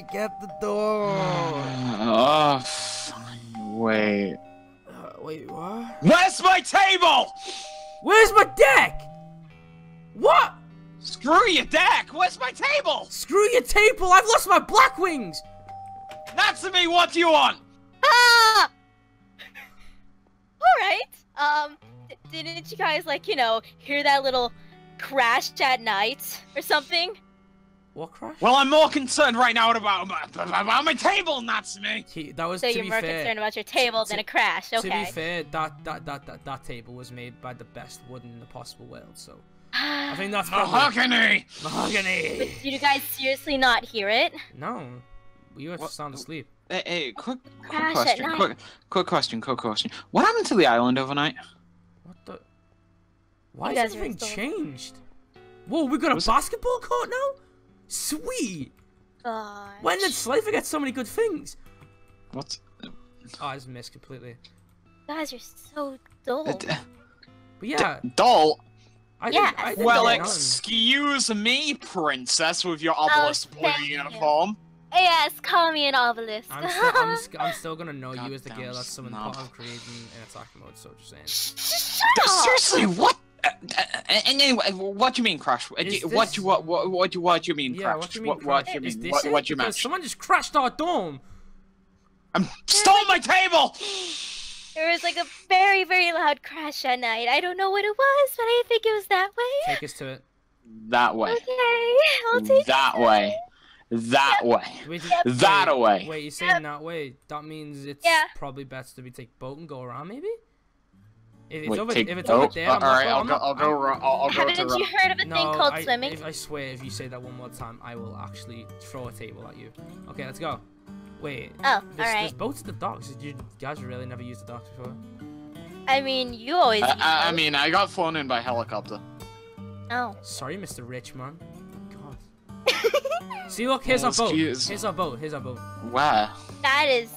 Wait, get the door. Oh, fine, wait. Uh, wait, what? Where's my table? Where's my deck? What? Screw your deck! Where's my table? Screw your table! I've lost my black wings! That's me! what do you want? Ah! Alright. Um, didn't you guys, like, you know, hear that little crash at night or something? What crash? Well, I'm more concerned right now about, about, about my table, Natsumi. He- that was So to you're be more fair. concerned about your table than a crash. Okay. To Okay. be fair, that, that that that that table was made by the best wood in the possible world. So I think that's probably Mahogany! mahogany. Did you guys seriously not hear it? No, you were What- sound asleep. Hey, hey, quick, quick question, quick, quick question, quick question. What happened to the island overnight? What the? Why You has everything changed? Whoa, we got a Was it- basketball court now. Sweet. God. When did Slifer get so many good things? What? Oh, I just missed completely. guys are so dull. Uh, d- But yeah, Dull. I Yeah, did, I did Well, excuse me, princess, with your obelisk blue Oh, thank you. uniform. yes, call me an obelisk. I'm still, I'm, st- I'm still gonna know you as the girl that's summoned snob. part of creating in attack mode. So just saying. Shut up! Seriously, what? And anyway, what do you mean, Crash? Uh, Is What this- do you what what what do what do you mean, Yeah, Crash? what do you mean? What, what do you mean? What, what do you mean? Someone just crashed our dorm. I'm stole my table. There was like a very, very loud crash at night. I don't know what it was, but I think it was that way. Take us to it. That way. Okay, I'll take That it. way. That way. Wait, Yep. That wait, away. Wait, you're saying that way? That means it's Yeah. probably best to be take boat and go around, maybe. If it's Wait, over, take- if it's oh, over there, uh, I'm all right, go, I'll, I'm go. not- I'll go. I'm- ro- I'll, I'll go Haven't to. you heard of a No, thing called I, swimming? If I swear, if you say that one more time, I will actually throw a table at you. Okay, let's go. Wait. Oh, There's, there's boats at the docks. Did you guys really never used the docks before? I mean, you always. I, I, I mean, I got flown in by helicopter. Oh. Sorry, Mr. Rich Man. God. See, look, here's Oh, our boat. excuse- Here's our boat. Here's our boat. Where? that is.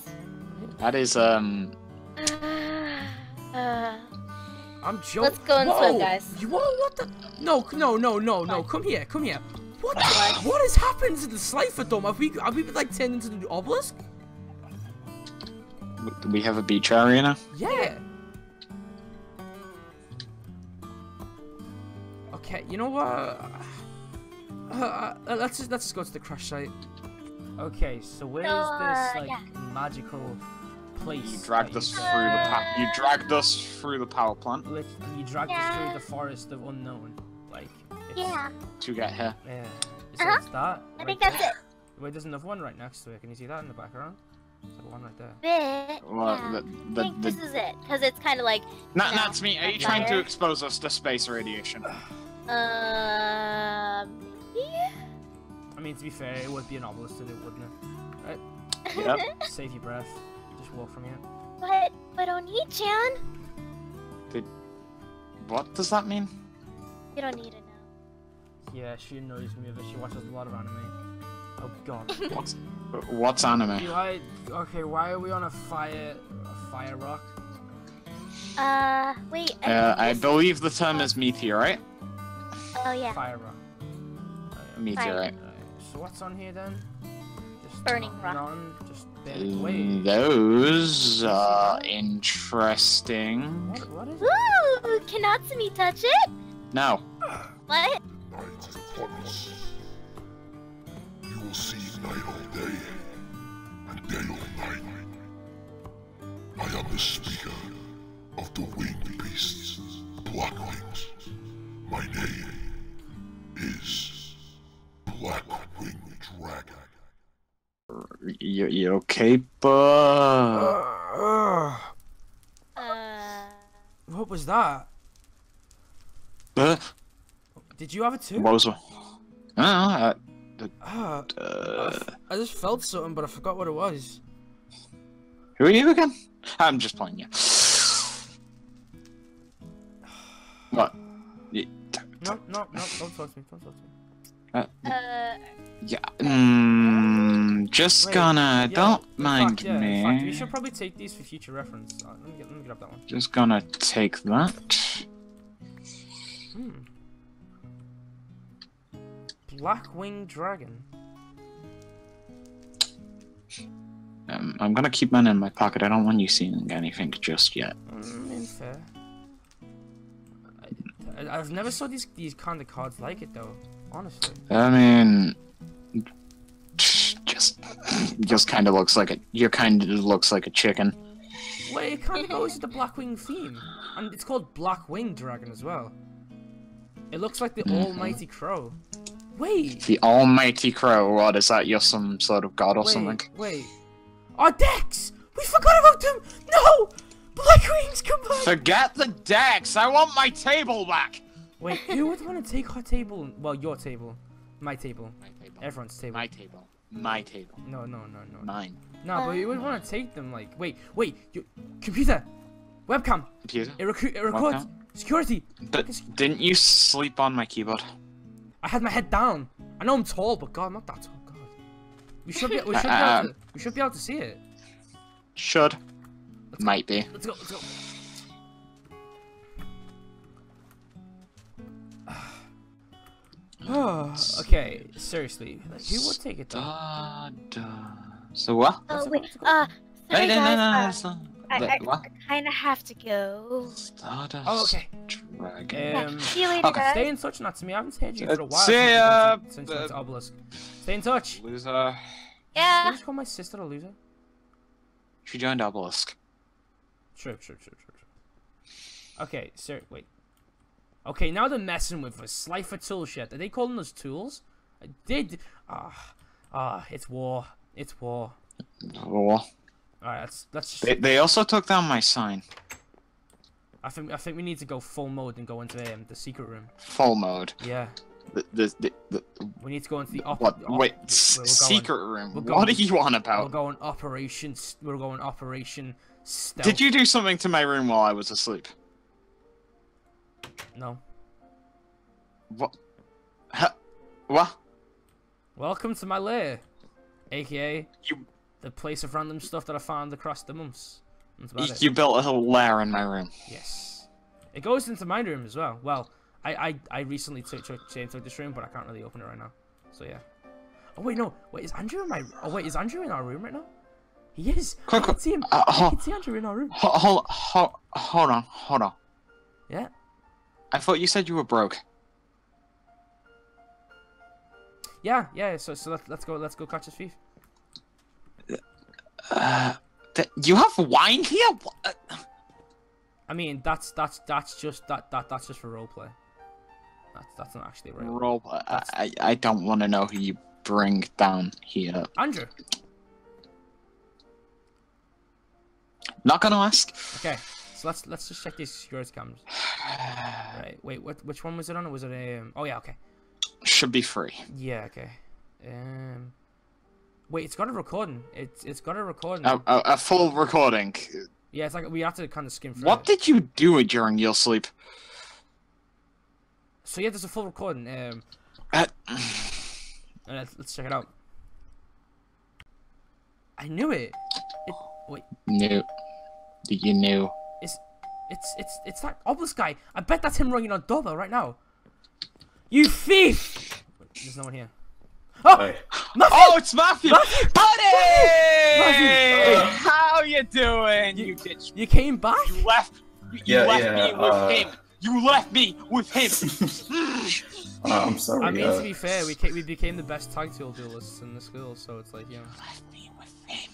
That is um. Uh, I'm joking. Let's go and swim, guys. You, whoa, what the? No, no, no, no, no. Come here, come here. What? The, What? what has happened to the Slifer Dorm? Have we, have we like turned into the obelisk? We have a beach arena. Yeah. Okay, you know what? Uh, uh, uh, let's just let's just go to the crash site. Okay, so where is this like yeah. magical place? You dragged us through the pa- You dragged us through the power plant Lit- you dragged us through the forest of unknown. Like, it's, yeah, to get here. Yeah. So Uh-huh. it's that. I right think that's there. it. Wait, there's another one right next to it. Can you see that in the background? There's one right there. Bit. Well, yeah. the, I think the, this is it, because it's kind of like. not, you know, that's me. Are you on trying to expose us to space radiation? Um. Yeah. I mean, to be fair, it would be an obelisk to do, wouldn't it? Right. Yep. Save your breath. Just walk from here. But but Oni-chan, What does that mean? you don't need to know. Yeah, she annoys me but. She watches a lot of anime. Oh god. What's, what's anime? Why? Okay, why are we on a fire, a fire rock? Uh, wait. I Uh, I believe the term is meteorite. Oh yeah, Fire rock. Oh, yeah. Meteorite. Alright, so what's on here then? Just Burning nothing rock. on, just barely wait. Mm, those are interesting. What, what is it? Ooh, can Natsumi touch it? No. What? Night upon us. You will see night all day, and day all night. I am the speaker of the winged beasts, Blackwings. My name is Blackwing Dragon. You, you okay, bud? Uh, Uh, what was that? Uh, Did you have it too? what was it? I don't Ah, know. Uh, I just felt something, but I forgot what it was. who are you again? I'm just playing you. What? Y- No, no, no, don't talk to me, don't talk to me. Uh, uh, yeah. Mm, just Wait, gonna. yeah, don't mind fact, yeah, me. Fact, we should probably take these for future reference. Uh, let, me get, let me grab that one. Just gonna take that. Hmm. Blackwing Dragon. Um, I'm gonna keep mine in my pocket. I don't want you seeing anything just yet. Mm, fair. I, I- I've never saw these these kind of cards like it though. Honestly. I mean, just just kind of looks like a. Your kind of looks like a chicken. Well, it kind of goes with the Blackwing theme, and it's called Blackwing Dragon as well. It looks like the Mhm. Almighty Crow. Wait, The Almighty Crow. What is that? You're some sort of god or something? wait, wait. Our decks! We forgot about them! No! Blackwings, come back! Forget the decks. I want my table back. Wait, who would want to take our table? Well, your table. My table. My table. Everyone's table. My table. My table. No, no, no, no. Mine. No, but you wouldn't want to take them, like, wait, wait, you, computer! Webcam! Computer. It, recu- it records! Webcam? Security! But didn't you sleep on my keyboard? I had my head down. I know I'm tall, but God, I'm not that tall. God. We should be, we should be, Uh, able, to, we should be able to see it. Should. Might be. Let's go, let's go. Okay, seriously, like, who would take it though? Da, da. So what? Oh Let's wait, let's uh, sorry Hey, no, no, guys, no, uh, it's not- I, I, kind of have to go. Stardust Oh, okay. Dragon. Yeah, Um, see you later, okay, guys. stay in touch, not to me. I haven't heard you for a while. see ya, went to- since you uh, Obelisk. Stay in touch. Loser. Yeah. Did I just call my sister a loser? She joined Obelisk. True, true, true, true, true. Okay, sir, wait. Okay, now they're messing with us. Slifer tool shit. Are they calling us tools? I did. Ah, ah, it's war. It's war. Oh. Alright, let's let's. Just, They, they also took down my sign. I think I think we need to go full mode and go into um, the secret room. Full mode. Yeah, The, the, the, we need to go into the op- what? op- Wait, going- secret room. we're What going- are you on about? We're going operation. We're going operation. Stealth. Did you do something to my room while I was asleep? No. What? What? Welcome to my lair, aka You the place of random stuff that I found across the months. That's about you, it. you built a whole lair in my room. Yes. It goes into my room as well. Well, I I, I recently took took this room, but I can't really open it right now. So yeah. Oh wait, no. Wait, is Andrew in my? Oh wait, is Andrew in our room right now? He is. Quick, I can see him. Uh, I can see Andrew in our room. Hold, hold, hold, hold on, hold on. Yeah. I thought you said you were broke. Yeah, yeah. So so let's let's go let's go catch this thief. Uh, you have wine here? What? I mean, that's that's that's just that that that's just for roleplay. That's that's not actually. Roll. I, I, I don't want to know who you bring down here. Andrew. Not gonna ask. Okay. So let's let's just check these security cameras. Right. Wait. What? Which one was it on? Was it um? Oh yeah. Okay. Should be free. Yeah. Okay. Um. Wait. It's got a recording. It's it's got a recording. A, a, a full recording. Yeah. It's like we have to kind of skim through. What it. did you do during your sleep? So yeah, there's a full recording. Um. Uh, let's, let's check it out. I knew it. It. Wait. knew. You knew. It's it's it's it's that obelisk guy. I bet that's him ringing on doorbell right now. You thief! There's no one here. Oh, Hey. Matthew! Oh, it's Matthew! Matthew! Buddy! Matthew! How you doing, You- you bitch? You came back? You left. You Yeah, left yeah, me with uh, him. You left me with him. Uh, I'm sorry. I mean, uh, to be fair, we ca- we became the best tag team duelists in the school, so it's like, yeah. you know. Left me with him.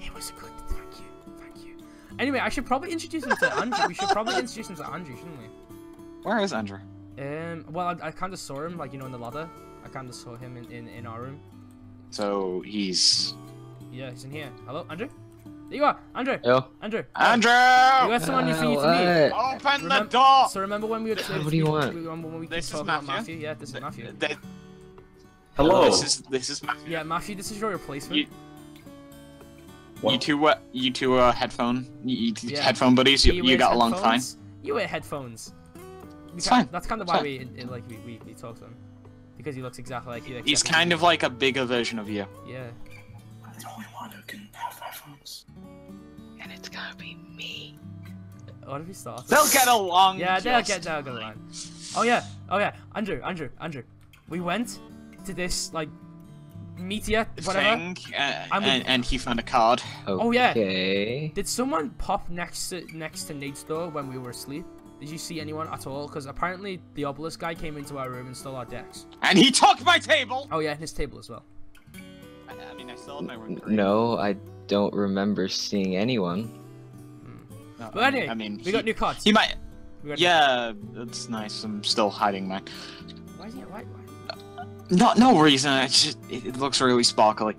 It was good. Anyway, I should probably introduce him to Andrew. We should probably introduce him to Andrew, shouldn't we? Where is Andrew? Um, well, I, I kind of saw him, like, you know, in the ladder. I kind of saw him in, in, in our room. So he's Yeah, he's in here. Hello, Andrew? There you are, Andrew. Yo. Andrew. Andrew. You have someone you Uh, need to meet. what? Open the door. So remember when we were What do you want? Remember when we This is talking about Matthew? Matthew? Yeah, this is Matthew. Th- hello. This is this is Matthew. Yeah, Matthew, this is your replacement. You- What? You two, uh, you two are headphone, you, you Yeah. headphone buddies. You, you got along fine. headphones. You wear headphones. It's ca- fine. That's kind of It's why we it- it- like we, we, we talk to him because he looks exactly like you. He's kind of like a bigger version of you. yeah. I'm the only one who can have headphones. And it's gonna be me. What if he starts? They'll get along. Yeah, they'll get they'll get along. Oh yeah, oh yeah, Andrew, Andrew, Andrew. We went to this like meteor, whatever. thing, uh, I'm and, with- and he found a card. Oh, yeah. Did someone pop next to next to Nate's door when we were asleep? Did you see anyone at all? Because apparently the obelisk guy came into our room and stole our decks. And he took my table! Oh yeah, and his table as well. I, I mean, I still my ring. No, I don't remember seeing anyone. No, But anyway, I mean, we got new cards. He might. Yeah, that's nice. I'm still hiding mine. Why is he? Why? Why? No, no reason. It's just, it, it looks really sparkly.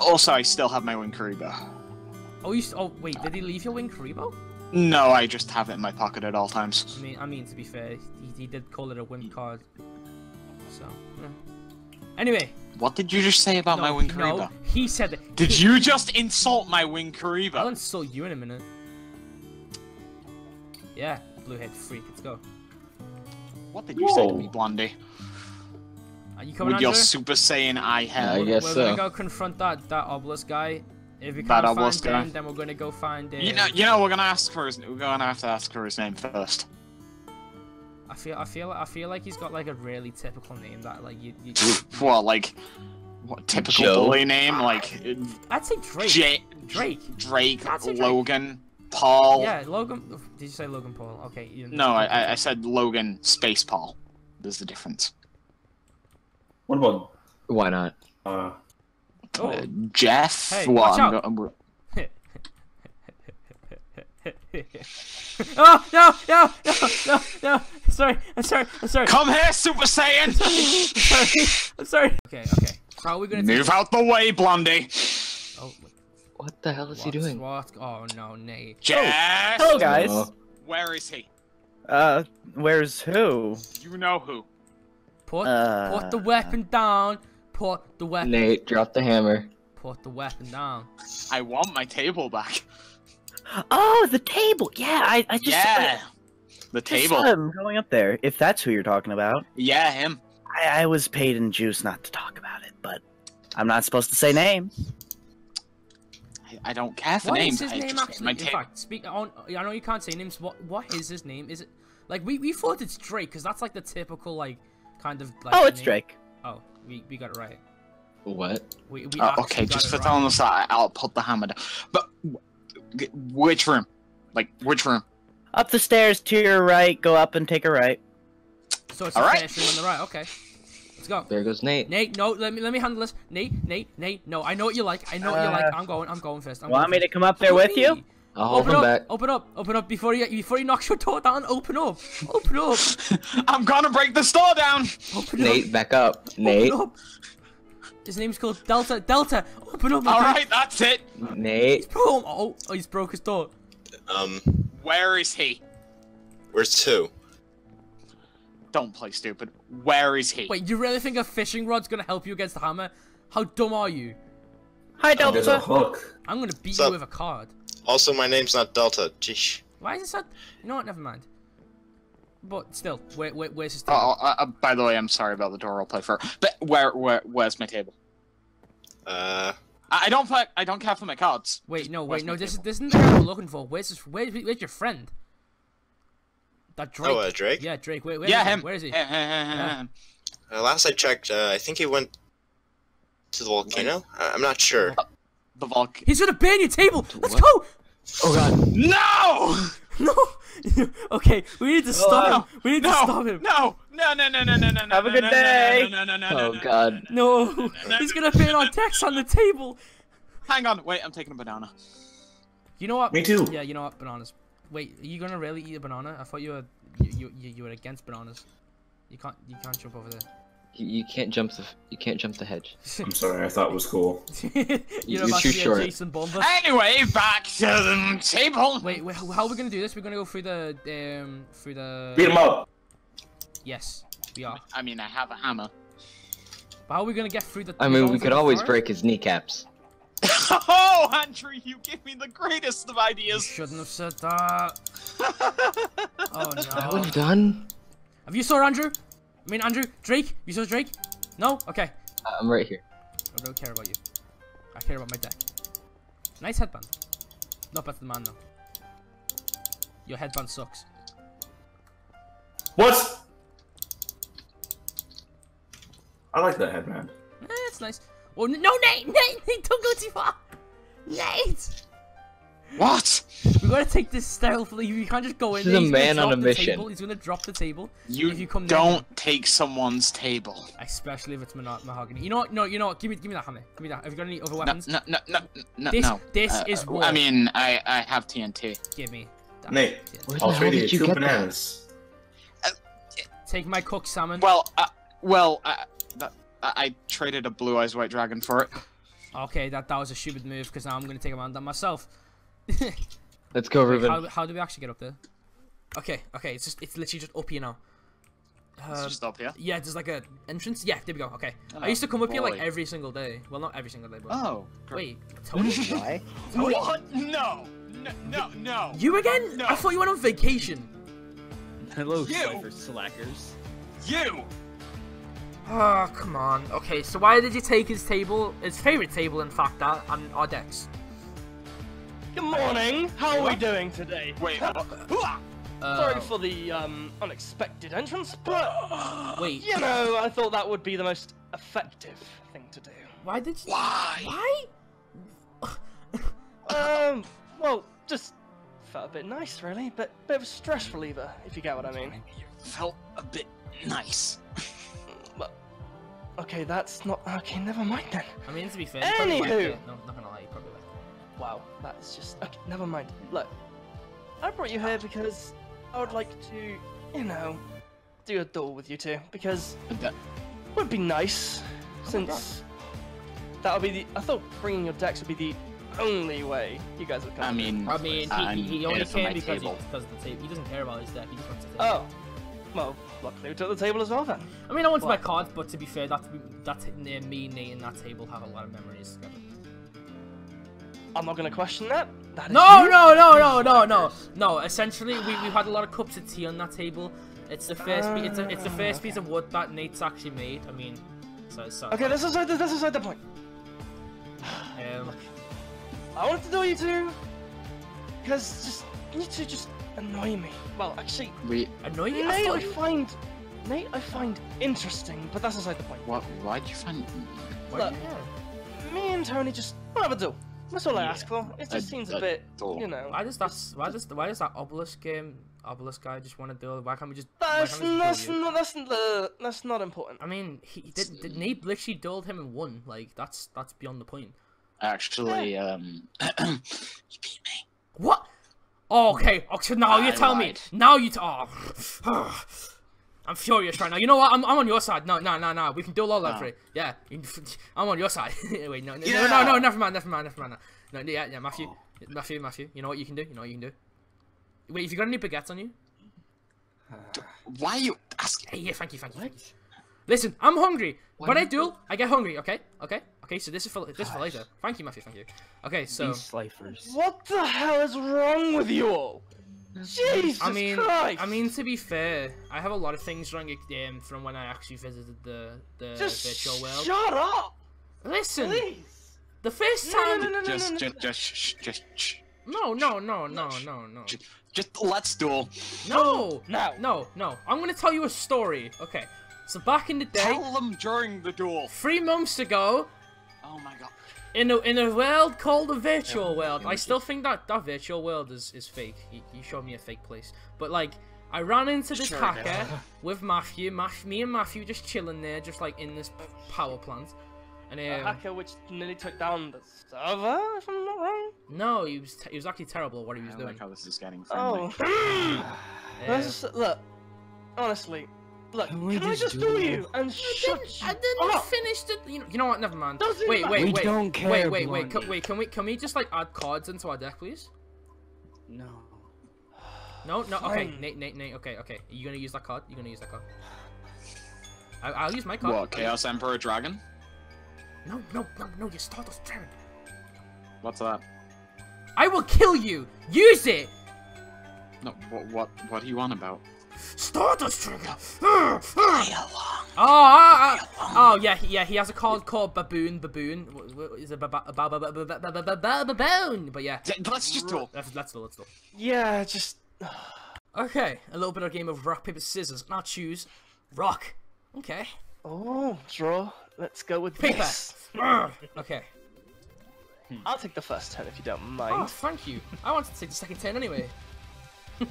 Also, I still have my wing Kuriboh. Oh, you. Oh, wait. Did he leave your wing Kuriboh? No, I just have it in my pocket at all times. I mean, I mean to be fair, he, he did call it a wimp card. So. yeah. Anyway. What did you just say about no, my wing no, he said that. Did he- you just insult my wing I'll Kuriboh? insult you in a minute. Yeah, blue head freak. Let's go. What did you say to me, Blondie? Are you coming, With your Super Saiyan eye I head? guess we're so. gonna go confront that that obelisk guy. If we That can't find obelisk guy. him, then we're gonna go find. Uh, You know, you know, we're gonna ask for his. We're gonna have to ask for his name first. I feel, I feel, I feel like he's got like a really typical name that like you. you What, like, what typical Joe. bully name? Like, I'd say Drake. J- Drake. Drake, That's Drake. Logan, Paul. Yeah, Logan. Did you say Logan Paul? Okay. You, No, I, I- I said Logan Space Paul. There's the difference. What about Why not? uh? Oh. Uh, Jeff. Hey, well, watch I'm out. go- I'm- oh no no no no no! Sorry, I'm sorry, I'm sorry. Come here, Super Saiyan! I'm sorry, I'm sorry. Okay, okay. How are we gonna Move out the way, Blondie. Oh, wait, What the hell is he doing? What? Oh no, Nate. Jeff. Hello, guys. Oh. Where is he? Uh, where's who? You know who. Put Uh, put the weapon down. Put the weapon. Nate, drop the hammer. Put the weapon down. I want my table back. Oh, the table. Yeah, I, I just yeah. The I just saw table. him going up there. If that's who you're talking about, Yeah, him. I, I was paid in juice not to talk about it, but I'm not supposed to say names. I, I don't care for What names. is his I name actually? my In table. fact, speak on. I know you can't say names. What what is his name? Is it like we we thought it's Drake because that's like the typical like kind of like. oh, it's name. Drake. Oh, we we got it right. What? We we Oh, actually okay, just for right. telling us that, I'll put the hammer down. But which room? Like which room? Up the stairs to your right. Go up and take a right. So it's All the right. first room on the right. Okay, let's go. There goes Nate. Nate, no, let me let me handle this. Nate, Nate, Nate, no, I know what you like. I know what you like. Uh, I'm going. I'm going first. I'm Want going me to come up there Follow with you? Me. I'll hold Open him up, back. open up, open up before you before you knock your door down. Open up, open up, I'm gonna break the store down. open Nate, up, back up. Nate. open up. His name's called Delta. Delta, open up. All okay? right, that's it. Nate. Boom. Oh, oh, he's broke his door. Um, Where is he? where's two? Don't play stupid. Where is he? Wait, you really think a fishing rod's gonna help you against the hammer? How dumb are you? Hi, Delta. There's a hook. I'm gonna beat Sup? you with a card. Also, my name's not Delta. Jeez. Why is it not? You know what? Never mind. But still, where, where, where's his Oh, table? uh, uh, by the way, I'm sorry about the door. I'll play for. But where, where, where's my table? Uh, I, I don't play. I don't care for my cards. Wait, no, wait, no. This is this isn't the guy we're looking for. Where's his? Where, where's your friend? That Drake. oh, uh, Drake? Yeah, Drake. Where, where yeah, is he? him. Where is he? Him, him, Yeah. Uh, last I checked, uh, I think he went to the volcano. I- I'm not sure. The Volk. He's gonna ban your table. Let's what? go. Oh god. No! No. okay, we need to stop him. We need no, to stop him. No! No! No! No! No! No! No! Have a good day. No! No! No! No! Oh no, no, god. No, he's gonna ban our text on the table. Hang on. Wait. I'm taking a banana. You know what? Me too. Yeah, you know what? Bananas. Wait, are you gonna really eat a banana? I thought you were you you, you were against bananas. You can't you can't jump over there. You, you can't jump the you can't jump the hedge. I'm sorry, I thought it was cool. you you're too to be a short. Jason Bomber. Anyway, back to the table. Wait, wait, how are we gonna do this? We're gonna go through the um through the. Beat him up. Yes, we are. I mean, I have a hammer. But how are we gonna get through the? I mean, we could always forest? break his kneecaps. oh, Andrew, you give me the greatest of You ideas. shouldn't have said that. Oh I no. would have done. Have you saw Andrew? I mean Andrew, Drake. You saw Drake? No. Okay. I'm right here. I don't care about you. I care about my deck. Nice headband. Not better than mine though. Your headband sucks. What? I like that headband. Eh, it's nice. Oh no, Nate! Nate! Nate! Don't go too far! Nate! What? We gotta take this stealthily. You can't just go in This there. is a He's gonna man on drop a the mission. Table. He's gonna drop the table. You, If you come don't take someone's table. Especially if it's mono- mahogany. You know what? No, you know what? Give me, give me that hammer. Give me that. Have you got any other weapons? no, no, no, no. This- no. this Uh, is uh, war. I mean, I, I have TNT. Give me. that. Nate, Where I'll trade you two get that? bananas. Take my cooked salmon. Well, uh, well, uh, that, I, I traded a blue eyes white dragon for it. Okay, that that was a stupid move because now I'm gonna take a man down myself. Let's go, Wait, Ruben. how, how do we actually get up there? Okay, okay, it's just it's literally just up here now. It's Um, just up here. yeah, there's like a entrance. Yeah, there we go. Okay, I Oh, used to come up here like every single day. Well, not every single day, but Oh. wait, Tony, Why? Tony, What? No. No. No. no. you again? No. I thought you went on vacation. Hello, You! Slackers. You. Oh, come on. Okay, so why did you take his table, his favorite table, in fact, that, and our decks? Good morning. How are we doing today? Wait. what? Uh, Sorry for the um, unexpected entrance, but Wait, you know, I thought that would be the most effective thing to do. why did you? Why? Why? Um, well, just felt a bit nice, really, but bit of a stress reliever, if you get what I mean. Felt a bit nice. But okay, that's not okay. Never mind then. I mean, to be fair, you probably liked Anywho. it. No, not gonna lie, you probably liked it. Wow, that's just okay. Never mind. Look, I brought you here because I would like to, you know, do a duel with you two because it would be nice oh since that would be the. I thought bringing your decks would be the only way you guys would come. I mean, I mean, he, he, he only here for came because, he, because of the table. He doesn't care about his deck. He just wants to take. Oh, well, luckily we took the table as well then. I mean, I wanted my cards, but to be fair, that that near me, Nate, and that table have a lot of memories together. I'm not gonna question that. That is No, you. no, no, no, no, no, no. Essentially, we we've had a lot of cups of tea on that table. It's the first. pi- it's a, it's the first piece of wood that Nate's actually made. I mean, so so. Okay, this is this is the point. Um, I wanted to do you two because just you two just annoy me. Well, actually, We. annoy you? I Nate, I thought you- find Nate, I find interesting, but that's aside the point. What? Why'd you find? Why Look, you- me and Tony just we'll have a do. That's all I ask for. It just A- seems a a bit, duel. you know. Why does that? Why does why does that obelisk game obelisk guy just want to do it? Why can't we just? That's can't we that's just duel you? not that's uh, that's not important. I mean, he did. Did Nate literally dueled him and won? Like that's that's beyond the point. Actually, um, you beat me. What? Oh, okay. Okay, now you I tell me. Now you. T- oh. I'm furious right now. You know what? I'm, I'm on your side. No, no, no, no. We can do all that No. for. Yeah, I'm on your side. Wait, no, no, no, Yeah. no, no, never mind, never mind, never mind. No, no yeah, yeah, Matthew, Matthew, Matthew. You know what you can do? You know what you can do? Wait, if you got any baguettes on you? Uh, why are you asking? Hey, yeah, thank you, thank you. thank you. Listen, I'm hungry. When I duel, I get hungry. Okay, okay, okay. So this is for this is for later. Thank you, Matthew. Thank you. Okay, so These Slifers. What the hell is wrong with you all? Jesus I mean, Christ! I mean to be fair, I have a lot of things wrong um, from when I actually visited the the just virtual world. shut up! Listen, Please. the first No, no, time. no, no, no, Just, no, no. just, just, shh, just, shh. No, no, no, no, no, no, Just, just let's duel. no, no, no, no. I'm gonna tell you a story. Okay, so back in the day, Tell them during the duel. three months ago, Oh my god. In a in a world called a virtual world. I still think that that virtual world is is fake. You, you showed me a fake place, but like I ran into this Sure, hacker yeah. with Matthew. Matthew, me and Matthew just chilling there, just like in this power plant. And A um, hacker which nearly took down the server, if I'm not wrong. no, he was te- he was actually terrible at what he was I doing. like how this is getting friendly. Oh. Yeah. Let's just- look, honestly, look, Can can, we I just just do do you and I shut didn't, I didn't up? finish the. You know, you know what? Never mind. Doesn't Wait, matter. wait, We wait. don't care, wait, wait, wait. Can, wait, can we can we just like add cards into our deck, please? No. No, no. Okay, Nate, Nate, Nate. Okay, okay. Are You gonna use that card? You gonna use that card? I, I'll use my card. What? Chaos Emperor Dragon? No, no, no, no. You start Stardust Dragon. What's that? I will kill you. Use it. No. What? What? What are you on about? Stardust Trigger! Oh, oh, oh, oh, yeah, yeah, he has a card called Baboon, Baboon. What, it? Baboon! But yeah. Let's just talk. Let's, let's do let's talk. Yeah, just... okay, a little bit of game of rock, paper, scissors. And I'll choose rock. Okay. Oh, draw. Let's go with paper. This. okay. Hmm. I'll take the first turn if you don't oh, mind. Oh, thank you. I wanted to take the second turn anyway.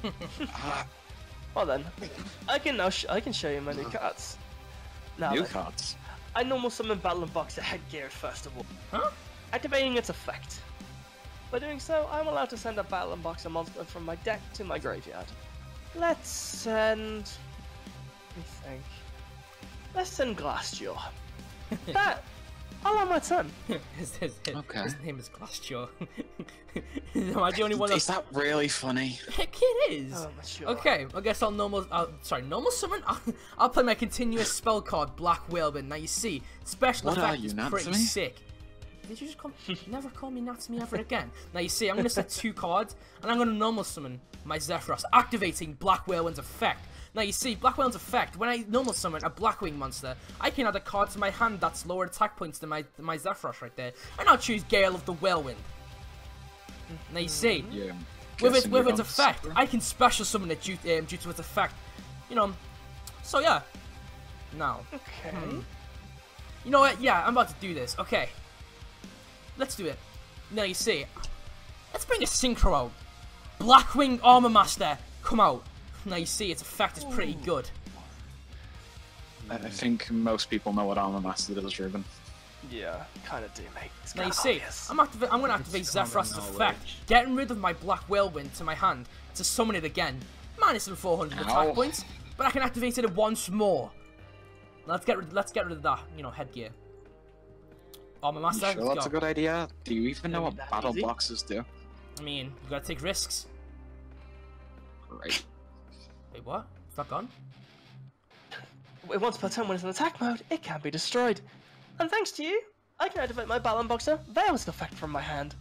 Ah, well then, I can now sh- I can show you my new cards. Now New then, cards. I normal summon Battlin' Boxer headgear first of all, Huh? activating its effect. By doing so, I'm allowed to send a Battlin' Boxer monster from my deck to my graveyard. Let's send. Let me think. Let's send Glassjaw. that. I'll have my son. his, his, his, Okay. his name is Glassjaw. Am I the only one Is that really funny? Heck, it is! Oh, sure. Okay, I guess I'll normal. Uh, sorry, normal summon. I'll, I'll play my continuous spell card, Black Whirlwind. Now you see, special What are effect you, is pretty Natsumi? sick. Did you just call? never call me Natsumi ever again. Now you see, I'm gonna set two cards, and I'm gonna normal summon my Zephyros, activating Black Whirlwind's effect. Now you see, Black Whirlwind's effect. When I normal summon a Blackwing monster, I can add a card to my hand that's lower attack points than my than my Zephyros right there, and I'll choose Gale of the Whirlwind. Now you see, Yeah. with its with its effect, Sakura? I can special summon it due, um, due to its effect. You know, so yeah. Now, Okay. you know what? Yeah, I'm about to do this. Okay, let's do it. Now you see, let's bring a synchro out. Blackwing Armor Master, come out. Now you see, its effect is pretty good. I I think most people know what Armor Master does, Ruben. Yeah, kind of do, mate. It's Now you see, obvious. I'm, activa- I'm gonna activate common Zephyros's knowledge. effect, getting rid of my Black Whirlwind to my hand to summon it again, minus some 400 Ow. attack points, but I can activate it once more. Let's get rid. Let's get rid of that, you know, headgear. Armor You sure that's go. a good idea? Do you even know what battle easy? boxes do? I mean, you gotta take risks. Right. Wait, what? It's not gone? Wait, Once per turn when it's in attack mode, it can't be destroyed. And thanks to you, I can activate my Battle Boxer Veil's effect from my hand.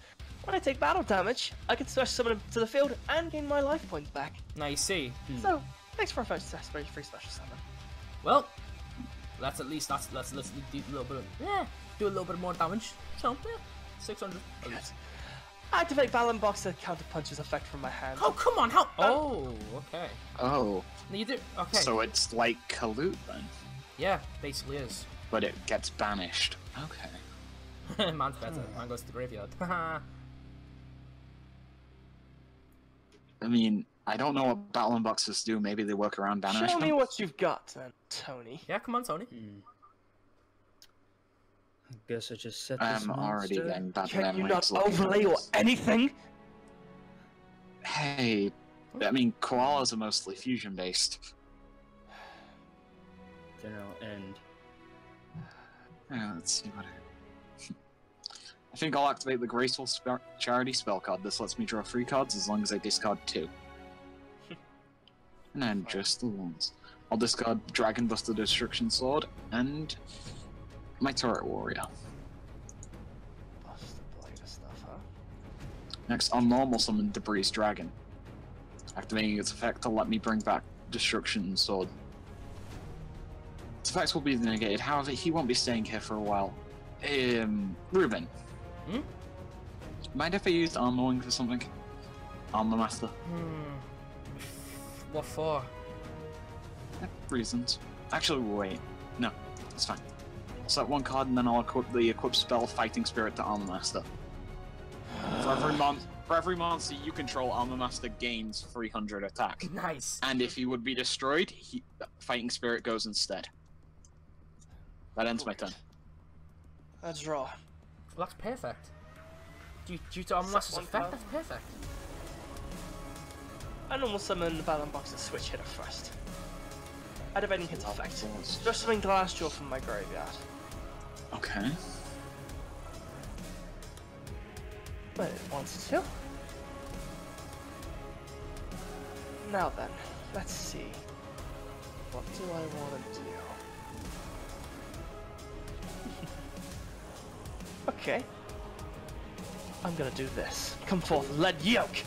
When I take battle damage, I can special summon him to the field and gain my life points back. Now you see. Hmm. So, thanks for a first free free special summon. Well, let's at least that's let's let's do a little bit of yeah, do a little bit more damage. So yeah, 600. at least. Activate Battle Boxer Counter Punches effect from my hand. Oh come on, how? Oh, oh. okay. Oh, Now you do okay. so it's like Kalut then, yeah, basically is. but it gets banished. Okay. Man's better. Man goes to the graveyard. I mean, I don't know what battle boxes do. Maybe they work around Show me what you've got then, Tony. yeah, come on, Tony. Hmm. I guess I just set this I'm already monster. getting bad Can you memories. not looking at overlay or anything? Hey, I mean, koalas are mostly fusion based. Then I'll end. Yeah, let's see what I. I think I'll activate the Graceful Spe- Charity spell card. This lets me draw three cards as long as I discard two. and then just the ones. I'll discard Dragon Buster Destruction Sword and my Turret Warrior. Bust the blade of stuff, huh? Next, I'll normal summon Debris Dragon, activating its effect to let me bring back Destruction Sword. Its effects will be negated, however, he won't be staying here for a while. Um, Ruben. Hmm? Mind if I used Armor Wing for something? Armor Master. Hmm. What for? Reasons. Actually, wait. No, it's fine. I'll set one card and then I'll equip the equip spell Fighting Spirit to Armor Master. For every mon- for every monster you control, Armor Master gains 300 attack. Nice. And if he would be destroyed, he, Fighting Spirit goes instead. That ends my turn. Let's draw. Well, that's perfect. Due, due to Armor Set Master's one effect, card. that's perfect. I normal summon the Battle Boxer Switch Hitter first. Activating his effect. balls. Just summon Glassjaw from my graveyard. Okay. But it wants to. Now then, let's see. What do I want to do? okay. I'm gonna do this. Come forth, lead yoke!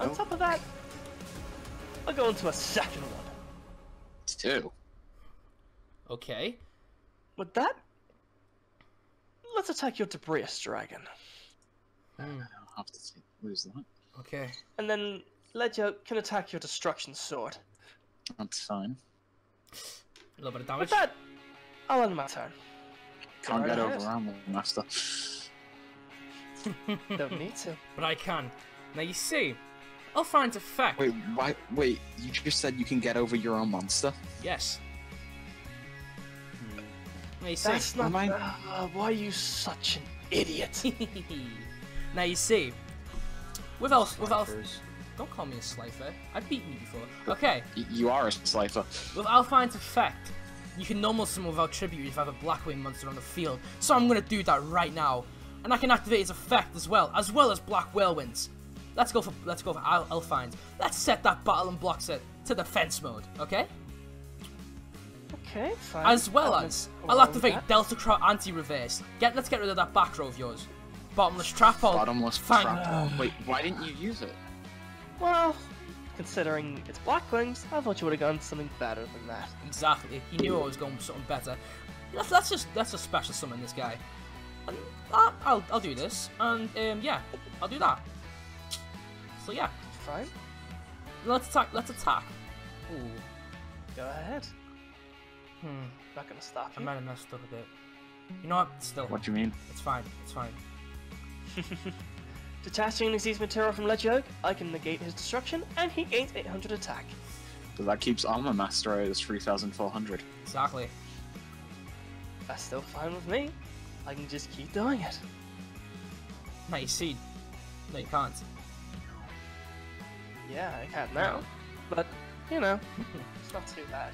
On top of that, I'll go into a second one. Two. Okay. With that, let's attack your Debris Dragon. Hmm. I'll have to take, lose that. Okay. And then Ledger can attack your Destruction Sword. That's fine. A little bit of damage. With that, I'll end my turn. Can't right get ahead. over Armor Master. Don't need to. but I can. Now you see, I'll find effect. Wait, why? Wait, you just said you can get over your own monster. Yes. Now you see. That's not. Am I- Uh, why are you such an idiot? now you see, with Elf, with Elf, don't call me a slifer. I've beaten you before. Okay, you are a Slifer. with Elphin's effect, you can normal summon without tribute if you have a Blackwing monster on the field. So I'm gonna do that right now, and I can activate his effect as well, as well as Black Whirlwinds. Let's go for let's go for Al- Elphin's. Let's set that battle and block set to defense mode, okay? Okay, fine. As well I'll as I'll along with activate that. Delta Crow anti-reverse. Get let's get rid of that back row of yours. Bottomless trap hole. Bottomless Fine. trap. Wait, why didn't you use it? Well, considering it's Black Wings, I thought you would have gone something better than that. Exactly. He knew I was going for something better. Let's, let's just let's just special summon this guy. And uh, I'll I'll do this. And um, yeah, I'll do that. So yeah, Fine. let's attack. Let's attack. Ooh. Go ahead. Hmm. Not gonna stop I you. might have messed up a bit. You know what? Still, What do you mean? it's fine. It's fine. Detaching Nixie's material from Ledge I can negate his destruction, and he gains 800 attack. But that keeps Armor Master out as 3,400. Exactly. That's still fine with me. I can just keep doing it. Now you see. No, you can't. Yeah, I can now. But, you know, it's not too bad.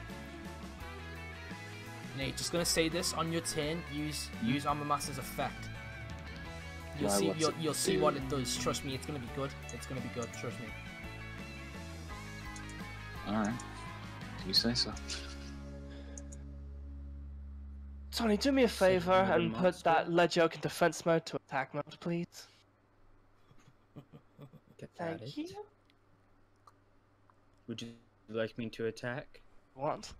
No, you're just gonna say this on your turn. Use use Armor Master's effect. You'll Why, see. You'll, you'll see what it does. Trust me, it's gonna be good. It's gonna be good. Trust me. Alright. You say so. Tony, do me a favor another and put monster? that Ledge in defense mode to attack mode, please. Get Thank you. Would you like me to attack? Want?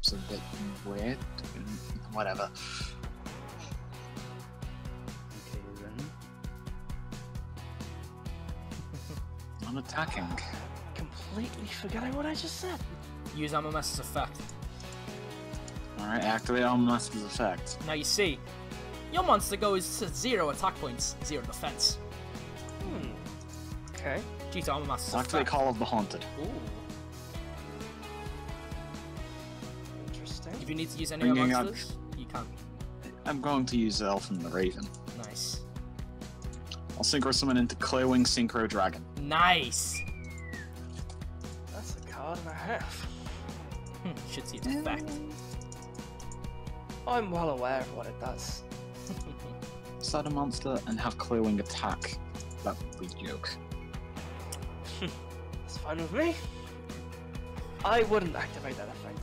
It's a bit weird. Whatever. Okay then. I'm attacking. Completely forgetting what I just said. Use Armor Master's effect. Alright, activate Armor Master's effect. Now you see, your monster goes to zero attack points, zero defense. Hmm. Okay. Due to Armor Master's Activate effect. Call of the Haunted. Ooh. If you need to use any of Bringing your up- monsters, you can. I'm going to use Elphin the Raven. Nice. I'll Synchro Summon into Clearwing Synchro Dragon. Nice. That's a card and a half. Hmm, Should see its effect. I'm well aware of what it does. Set a monster and have Clearwing attack. That would be joke. That's fine with me. I wouldn't activate that effect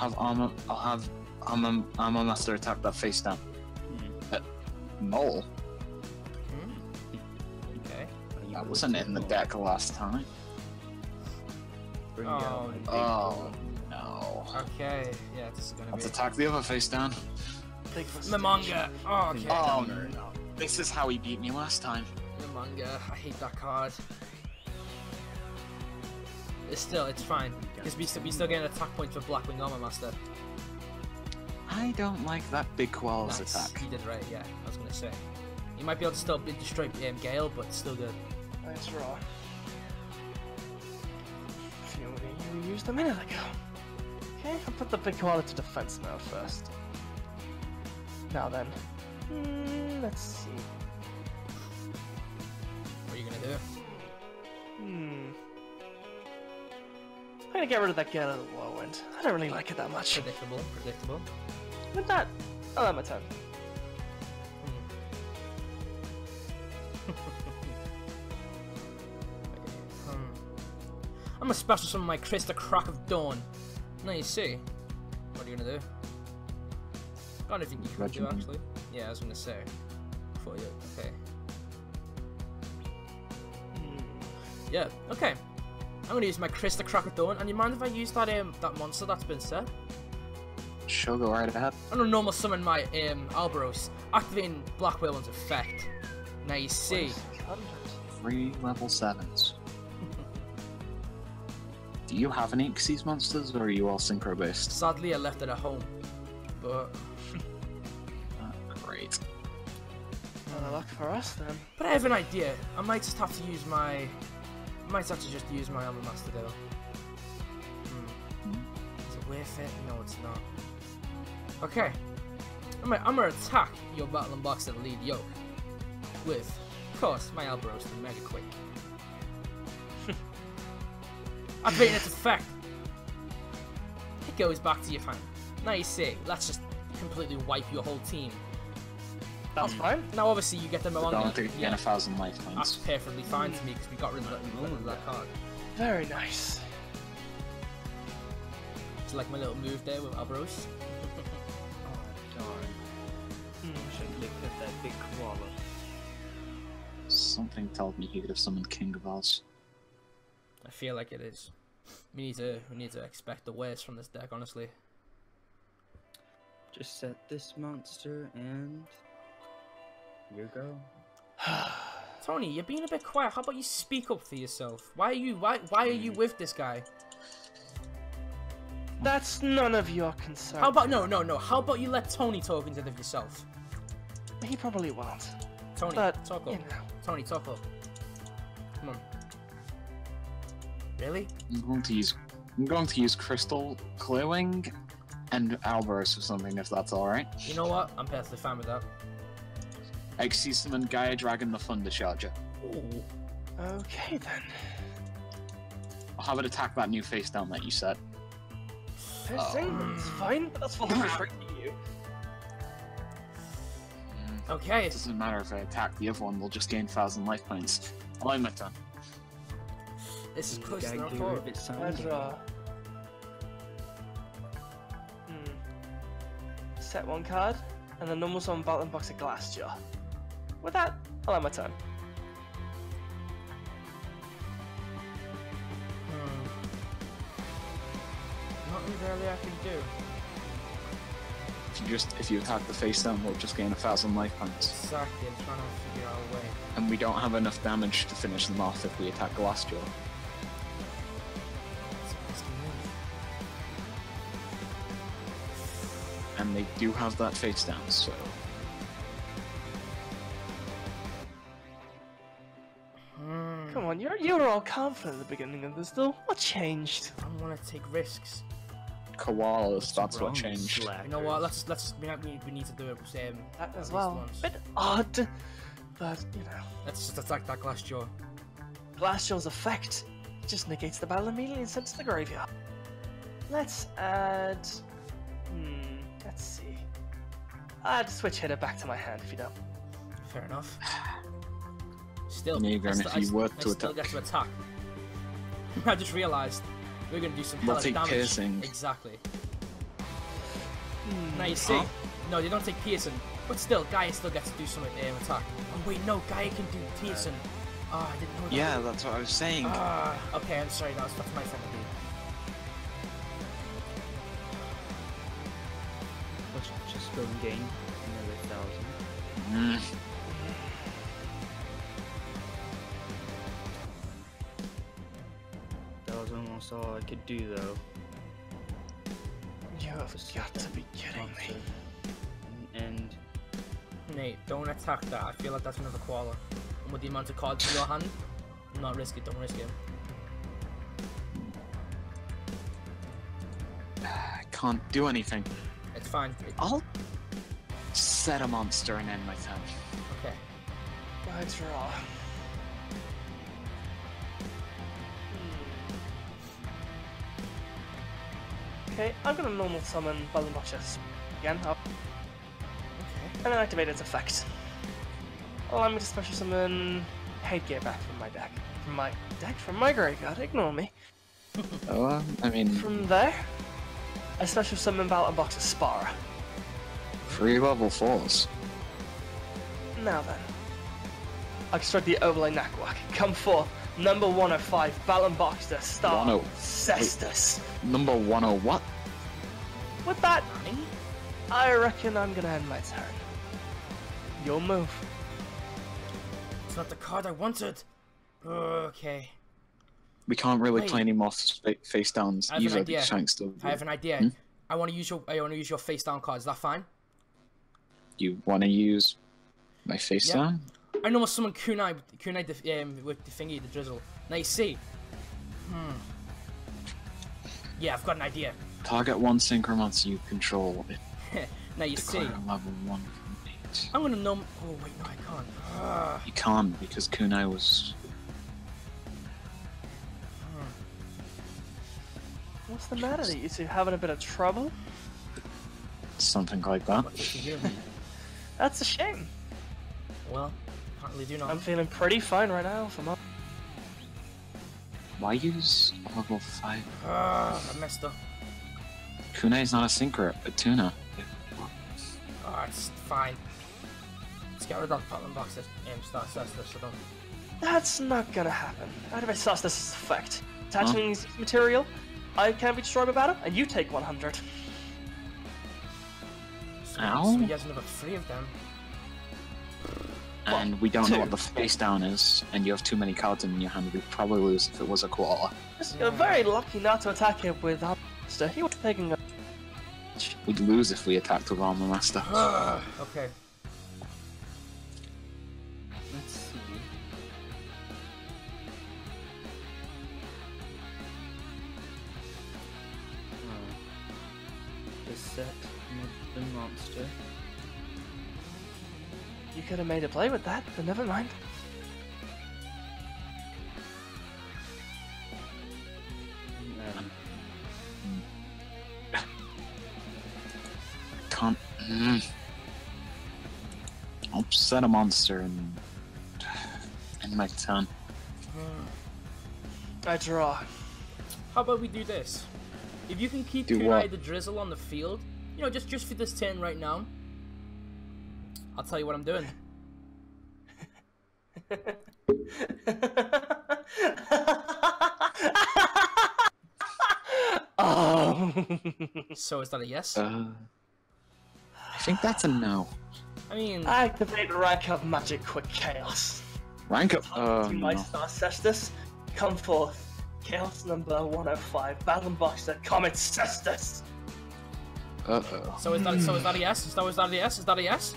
Have Armor. I'll have Armor, Armor Master attack that face down. Hmm. Uh, Mole. Hmm. Okay. That wasn't in the deck last time. Bring Oh, out my big Oh one. no. Okay. Yeah, this is gonna Let's be. attack the other face down. Big The manga. Oh, okay. Oh no. This is how he beat me last time. The manga. I hate that card. It's still, it's fine. Because we still, we still get an attack point for Blackwing Armor Master. I don't like that big Koala's Nice. attack. You did right, yeah. I was gonna say. You might be able to still destroy um, Gale, but still good. That's draw. If you used a minute ago. Okay, I'll put the big koala to defense mode first. Now then. Hmm, let's see. Gonna get rid of that Gale of the Whirlwind. I don't really like it that much. Predictable, predictable. With that, I'll have my turn. Hmm. I'm a special summon my Kris the Crack of Dawn. Now you see. What are you gonna do? I don't think you can do actually? Yeah, I was gonna say. For you, okay. Hmm. Yeah, okay. I'm gonna use my Kris the Crack of Dawn, and you mind if I use that um that monster that's been set? Sure, go right ahead. I'm gonna normal summon my um Albaros, activating Black Whale's effect. Now you see. Three level sevens. Do you have any Xyz monsters, or are you all synchro based? Sadly, I left it at home. But Great. Another luck for us then. but I have an idea. I might just have to use my. Might to just use my armor master though. Hmm. Is it worth it? No, it's not. Okay. I'm gonna, attack your Battlin' Boxer Lead Yoke with, of course, my Abrolhos the Megaquake. Activating its effect. It goes back to your hand. Now you see, let's just completely wipe your whole team. That's fine. Now, obviously, you get them I along. don't think you get a thousand life That's points. perfectly fine to me because we got rid of that, rid of that card. Very nice. It's like my little move there with Abrolhos. Oh, darn. Hmm. I should have looked at that big koala. Something told me he could have summoned King of Oz. I feel like it is. We need to we need to expect the worst from this deck, honestly. Just set this monster and here you go. Tony, you're being a bit quiet. How about you speak up for yourself? Why are you why why are you hmm. with this guy? That's none of your concern. How about no no no? How about you let Tony talk instead of yourself? He probably won't. Tony, But, talk you know. Tony, talk up. Come on. Really? I'm going to use. I'm going to use Crystal Clearwing and Alvarez or something, if that's alright. You know what? I'm perfectly fine with that. Xyz summon Gaia Dragon the Thunder Charger. Ooh. Okay then. I'll have it attack that new face down that you set. First thing, it's fine, but that's falling straight to you. Okay. It doesn't matter if I attack the other one, we'll just gain 1000 life points. I'll end my turn. This is close gotta enough do for it if it's I sound. draw. Hmm. Set one card, and the normal summon Battlin' Boxer glass jar. With that, I'll end my turn. Hmm. Nothing really I can do. If you just if you attack the face down, we'll just gain a thousand life points. Exactly, I'm trying to figure out a way. And we don't have enough damage to finish them off if we attack Glassjaw. It's a. And they do have that face down, so on, you're you were all confident at the beginning of this, though. What changed? I want to take risks. koalas, that's what wrong, changed. You know what? Let's let's we, have, we, we need to do it with um, That as well. once. Bit odd, but you know, Let's just attack that Glassjaw. Glassjaw's effect just negates the battle immediately and sends it to the graveyard. Let's add. Hmm. Let's see. I'd Switchitter back to my hand if you don't. Fair enough. Still, Neither, I and if I you st- were I to still attack- get to attack. I just realised we're gonna do some We'll hell damage. piercing. Exactly. Hmm. Now you see, no, they don't take piercing, but still, Gaia still gets to do some um, attack. Oh wait, no, Gaia can do piercing. Ah, I didn't know that. Yeah, that's what I was saying. Ah, okay, I'm sorry, that was that's my fault. dude. Let's just go and gain another thousand. Mm. Almost all I could do though. You have got to be kidding me. And Nate, don't attack that. I feel like that's another koala. And with the amount of cards in your hand, not risk it. Don't risk it. I can't do anything. It's fine. It- I'll set a monster and end my turn. okay. I draw. Okay, I'm gonna normal summon Boxers again, up, Okay. and then activate its effect. Allow me to special summon Headgear back from my deck. From my deck? From my graveyard, ignore me. Oh, uh, I mean, From there, I special summon of Sparrer. three level fours. Now then, I construct the overlay network. Come forth, number 105, Battlin' Boxer, Star, 10 Cestus. Number one oh what? With that, I reckon I'm gonna end my turn. Your move. It's not the card I wanted. Okay. We can't really Wait. play any more face downs. I have an idea. Shanks still. I have an idea. Hmm? I want to use your I want to use your face down card. Is that fine? You want to use my face Yep. down? I know someone kunai kunai the, um, with the thingy, the drizzle. Now you see. Hmm. Yeah, I've got an idea. Target one synchromancer you control. It now you see. declare level one complete. I'm gonna numb. Oh wait, no, I can't. Ah. You can't because Kunai was. What's the matter? You two having a bit of trouble? Something like that. What's it to you? That's a shame. Well, can't do nothing. I'm feeling pretty fine right now. For my... Why use level five? Ah, I messed up. Kunai is not a synchro, a Tuner. It's fine. Let's get rid of that pattern box that um, Star Cestus. So don't. That's not gonna happen. Activate Sauce this effect. Huh? Attaching this material, I can't be destroyed by battle, and you take 100. So, Ow. so he has another three of them. And we don't know what the face down is, and you have too many cards in your hand. We'd probably lose if it was a koala. Just, You're very lucky not to attack him with our monster. He was taking a. We'd lose if we attacked with Armor Master. Okay. Let's see. Oh. The set the monster. You could have made a play with that, but never mind. Um, Can't. Mm. I'll set a monster and. in my turn. I draw. How about we do this? If you can keep Do Kunai what? the Drizzle on the field, you know, just just for this turn right now, I'll tell you what I'm doing. oh. So is that a yes? Uh, I think that's a no. I mean, I Activate the rank up magic quick chaos. Rank up. Uh, to my no. star cestus, come forth. Chaos number 105, Battlin' Boxer, Comet Cestus. Uh oh. so is that so is that a yes? Is that is that a yes? Is that a yes?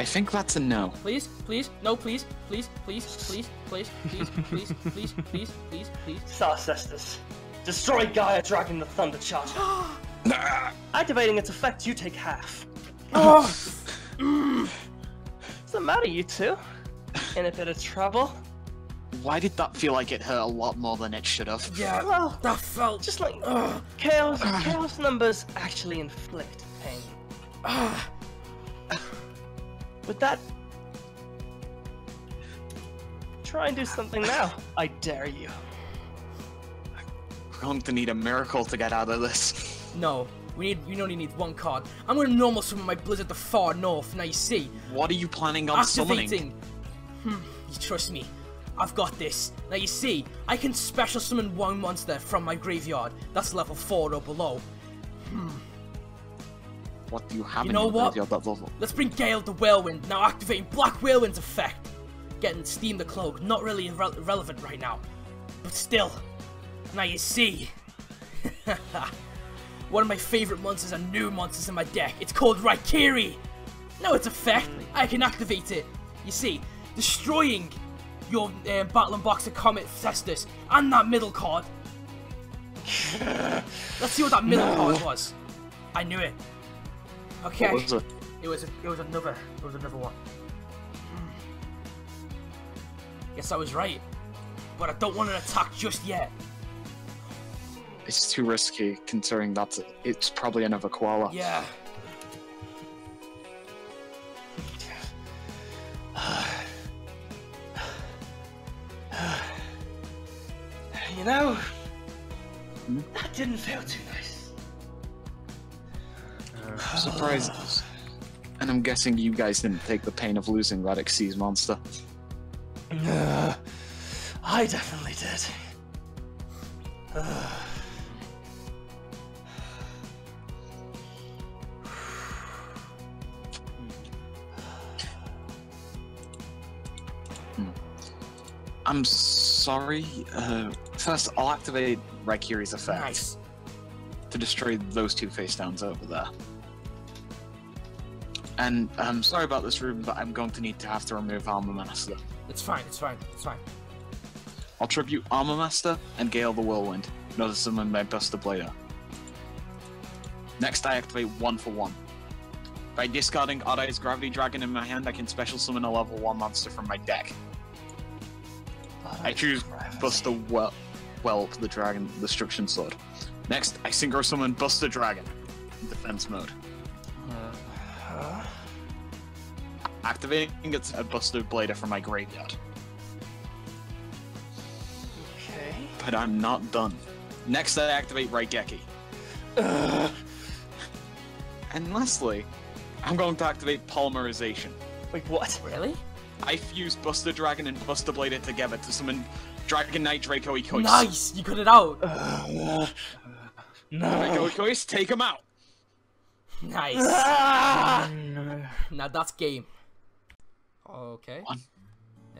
I think that's a no. Please, please, no, please, please, please, please, please, please, please, please, please, please, please. Star Cestus. Destroy Gaia Dragon the Thunder Charger. Activating its effect, you take half. Oh, What's the matter, you two? In a bit of trouble? Why did that feel like it hurt a lot more than it should have? yeah, Well, that felt. just like Ugh. chaos, chaos numbers actually inflict pain. Ah, With that, try and do something now. I dare you. We're going to need a miracle to get out of this. no, we need. We only need one card. I'm gonna normal summon my Blizzard the far north. Now you see, What are you planning on summoning? activating. Hmm, you trust me. I've got this. Now you see, I can special summon one monster from my graveyard. That's level four or below. What do you have You in know your what? Let's bring Gale the Whirlwind, now activating Black Whirlwind's effect. Getting Steam the Cloak, not really irre- relevant right now. But still, now you see. One of my favorite monsters and new monsters in my deck. It's called Raikiri. Now its effect, I can activate it. You see, destroying your um, Battlin' Boxer Comet Cestus and that middle card. Let's see what that middle card was. I knew it. Okay. What was it? It was it was another it was another one. Yes, I was right, but I don't want an attack just yet. It's too risky, considering that it's probably another koala. Yeah. You know, that didn't feel too nice. Surprises. And I'm guessing you guys didn't take the pain of losing that Xyz monster. Uh, I definitely did. I'm sorry. Uh, first, I'll activate Raikiri's effect Nice. to destroy those two face downs over there. And I'm sorry about this, Ruben, but I'm going to need to have to remove Armor Master. It's fine. It's fine. It's fine. I'll tribute Armor Master and Gale the Whirlwind in order to summon my Buster Blader. Next, I activate one for one. By discarding Ardai's Gravity Dragon in my hand, I can special summon a level 1 monster from my deck. I choose Buster well, Whelp, the Dragon Destruction Sword. Next, I synchro summon Buster Dragon in defense mode. Activating its a Buster Blader from my graveyard. Okay. But I'm not done. Next, I activate Raigeki. and lastly, I'm going to activate Polymerization. Wait, what? Really? I fuse Buster Dragon and Buster Blader together to summon Dragon Knight Draco-Equiste. Nice. You got it out. Draco Ikois, take him out! Nice. Mm, now that's game. Okay.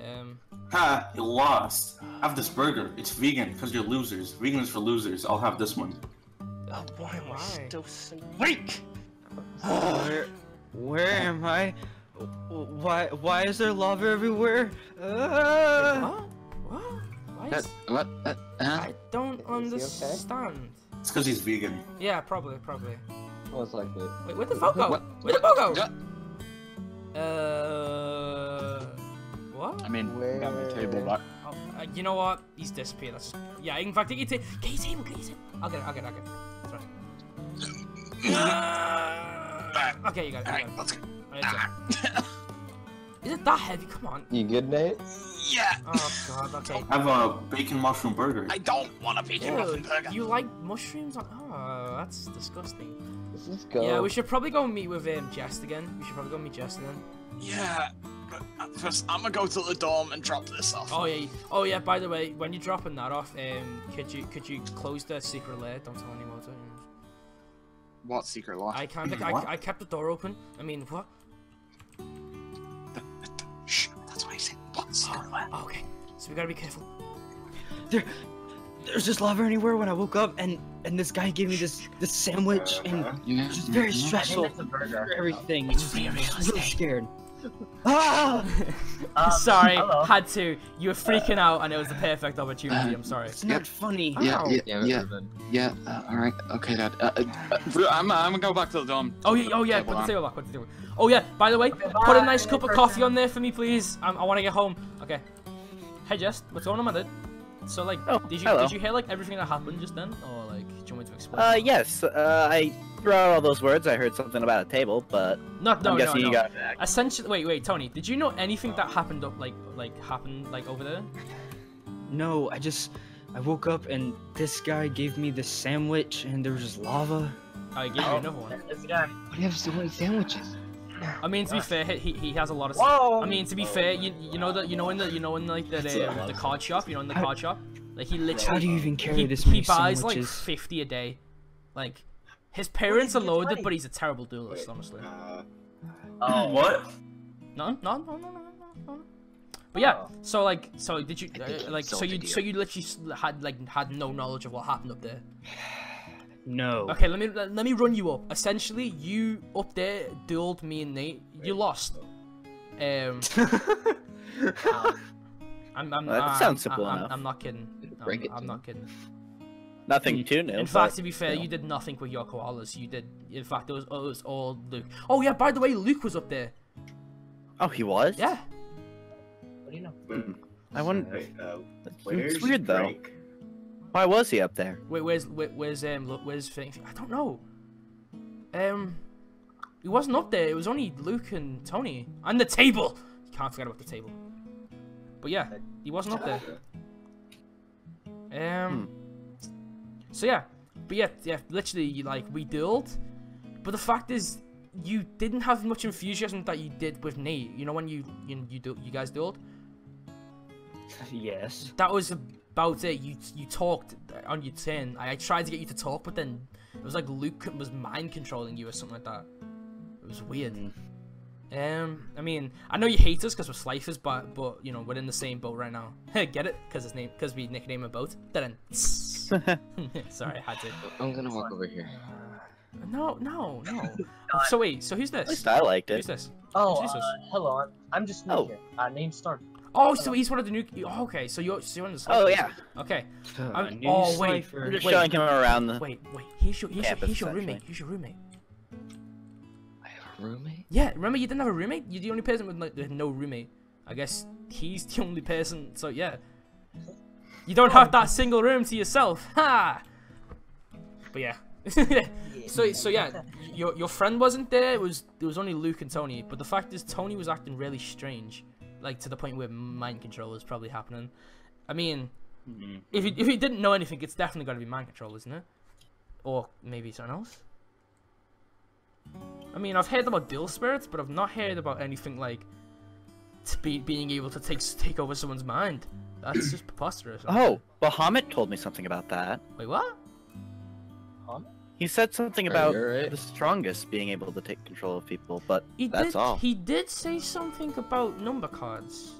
Um. Ha! You lost. Have this burger. It's vegan because you're losers. Vegan is for losers. I'll have this one. Oh, why am I still so weak? Where, where am I? Why, why is there lava everywhere? Uh, What? What? Why Uh, is... what? Uh, huh? I don't understand. It's because he's vegan. Yeah, probably, probably. Most likely. Wait, where'd the vote go? What? Where'd the vote go? What? Uh. What? I mean, got my table back. Oh, uh, you know what? He's disappeared. That's yeah. In fact, get your table. Get your table. Get your table. I'll get it. I'll get it. I'll get it. That's right. okay, you got it. You got Alright, it. let's go. Right, it's it. Is it that heavy? Come on. You good, Nate? Yeah! Oh god. Okay. I Have a bacon mushroom burger. I don't want a bacon Ew, muffin burger. you like mushrooms? On... Oh, that's disgusting. Let's just go. Yeah, we should probably go meet with um, Jest again. We should probably go meet Jest again. Yeah, but first I'm gonna go to the dorm and drop this off. Oh yeah. Oh yeah. By the way, when you're dropping that off, um, could you could you close the secret layer? Don't tell anyone. Don't. What secret law? I can't. think- What? I, I kept the door open. I mean, what? Shh, that's what I said. What secret law? Oh, okay. So we gotta be careful. there, there's just lava anywhere when I woke up, and and this guy gave me this this sandwich, and Yeah. it's just very stressful. for Everything. It's I'm really scared. Ah! sorry, hello. had to. You were freaking out, and it was the perfect opportunity. I'm sorry. It's not funny. Yeah, Ow. yeah, yeah, yeah. Uh, all right, okay, Dad. Uh, uh, uh, I'm, I'm gonna go back to the dorm. Oh yeah. Oh yeah. Put the table back. Put the table. Oh yeah. By the way, put a nice cup of coffee on there for me, please. I, I want to get home. Okay. Hey, Jess, what's going on, my dude? So like, Oh, did you hello. did you hear like everything that happened just then, or like, do you want me to explain? Uh, yes. Uh, I throughout all those words, I heard something about a table, but Not no I'm no guessing no. you got back. Essentially, wait wait, Tony, did you know anything that happened up like like happened like over there? No, I just I woke up and this guy gave me this sandwich, and there was just lava. I gave you another one. Why do you have so many sandwiches? I mean, to be fair, he, he has a lot of. Whoa! I mean, to be fair, you you know that you know in the you know in like the uh, the card shop, you know in the card shop, like he How literally do you even carry he, this he many buys like fifty a day, like his parents are loaded, but he's a terrible duelist, honestly. Oh, what? No, no, no, no, no, no, no. But yeah, so like, so did you uh, like so you so you literally had like had no knowledge of what happened up there? No. Okay, let me let, let me run you up. Essentially, you up there dueled me and Nate. You lost. Um, I'm, I'm, Well, that I'm- sounds simple I'm, enough. I'm not kidding. Break I'm, it I'm not kidding. Nothing too new. In but, fact, to be fair, know. you did nothing with your koalas. You did. In fact, it was, it was all Luke. Oh yeah, by the way, Luke was up there. Oh, he was. Yeah. What do you know? Hmm. I wonder. Uh, It's weird though. Why was he up there? Wait, where's where, where's um where's Finn- I don't know. Um, he wasn't up there. It was only Luke and Tony and the table. You can't forget about the table. But yeah, he wasn't up there. Um. So yeah, but yeah, yeah, literally, like we dueled. But the fact is, you didn't have much enthusiasm that you did with Nate. You know when you you you, you guys dueled. Yes. That was about it. You you talked on your turn. I, I tried to get you to talk, but then it was like Luke was mind controlling you or something like that. It was weird. Um, I mean, I know you hate us because we're Slifers, but but you know we're in the same boat right now. Get it? Because his name, because we nickname a boat. Then, sorry, I had to. I'm gonna walk over here. No, no, no. so wait, so who's this? At least I liked it. Who's this? Oh, Jesus. uh, hello. I'm, I'm just new Oh. here. Uh, name's Storm. Oh, so he's one of the new. oh, Okay, so you're so you're on the. Oh, yeah. Okay. Uh, I'm- new oh wait, Slifer. I'm just wait, showing him around the. wait, wait. He's your he's, your, Campus, he's your roommate. essentially. He's your roommate. I have a roommate? Yeah, remember you didn't have a roommate? You're the only person with like no roommate. I guess he's the only person. So yeah, you don't have that single room to yourself. Ha! But yeah. so so yeah, your your friend wasn't there. It was there was only Luke and Tony. But the fact is, Tony was acting really strange, like to the point where mind control is probably happening. I mean, mm-hmm. if you if you didn't know anything, it's definitely got to be mind control, isn't it? Or maybe something else. I mean, I've heard about Dill spirits, but I've not heard about anything like to be being able to take take over someone's mind. That's just preposterous. Oh, Bahamut told me something about that. wait, what? He said something about right. the strongest being able to take control of people, but He that's did. all. He did say something about number cards,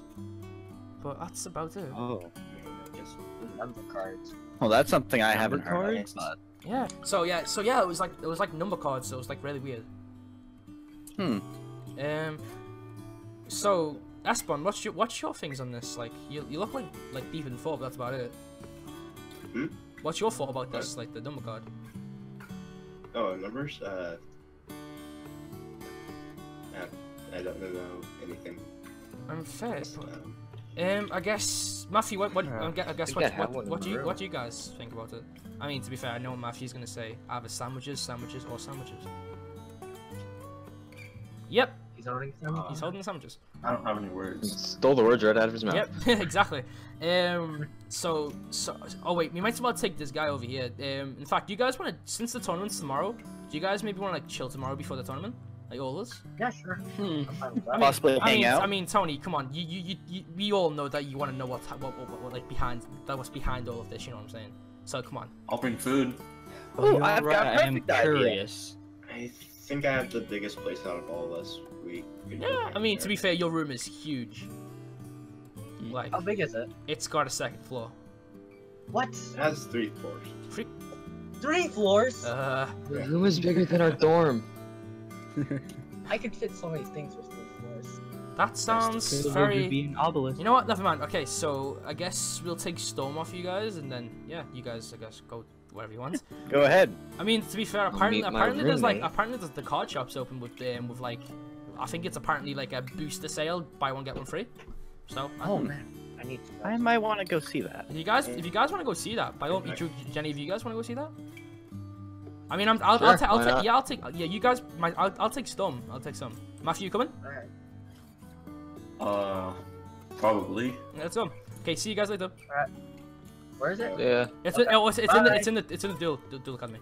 but that's about it. Oh. Just number cards. Well, that's something I Number haven't heard. cards? But... Yeah. So yeah. So yeah, it was like it was like number cards. So it was like really weird. Hmm. Um. So Espon, what's your what's your things on this? Like you you look like like deep in thought. But that's about it. Hmm? What's your thought about this? Like the number card. Oh, numbers? Uh, uh, I don't know anything. I'm fair. else, but- um, Um, I guess Matthew. What? What? I gue- I guess think what? What, what do you? What do you guys think about it? I mean, to be fair, I know what Matthew's gonna say. Either sandwiches, sandwiches, or sandwiches. Yep, He's holding uh, he's holding the sandwiches. I don't have any words. Stole the words right out of his mouth. Yep, exactly. Um, so, so, oh wait, we might as well take this guy over here. Um, in fact, do you guys want to, since the tournament's tomorrow, do you guys maybe want to like chill tomorrow before the tournament, like all of us? Yeah, sure. Hmm. I'm fine with that. Possibly I hang mean, out. I mean, Tony, come on, you, you, you, you we all know that you want to know what's, what, what, what, what, like behind, that what's behind all of this. You know what I'm saying? So come on. I'll bring food. Ooh, I've got a right, I am perfect idea. curious. I think I have the biggest place out of all of us. We. could go Yeah, I mean, to be fair, your room is huge. Like, How big is it? it's got a second floor. What? It has three floors. Freak. Three floors? Uh, The room is bigger than our dorm. I could fit so many things with three floors. that sounds very. obelisk. You know what? Never mind. Okay, so I guess we'll take Storm off you guys, and then yeah, you guys, I guess, go wherever you want. Go ahead. I mean, to be fair, apparently, apparently there's like apparently there's the card shops open with um, with like, I think it's apparently like a booster sale, buy one get one free. So Oh man, I need to. I might want to go see that. if you guys if you guys want to go see that, by all means, Jenny, if you guys want to go see that. I mean, I'm, I'll, I'll, ta- I'll why take not? yeah, I'll take yeah, you guys, my, I'll, I'll take Storm, I'll take some. Matthew, you coming? Alright. Uh, probably. Yeah, let's go. Okay, see you guys later. Alright. Where is it? Yeah. It's in, oh, it's, it's in the Bye. it's in the it's in the duel duel, duel academy.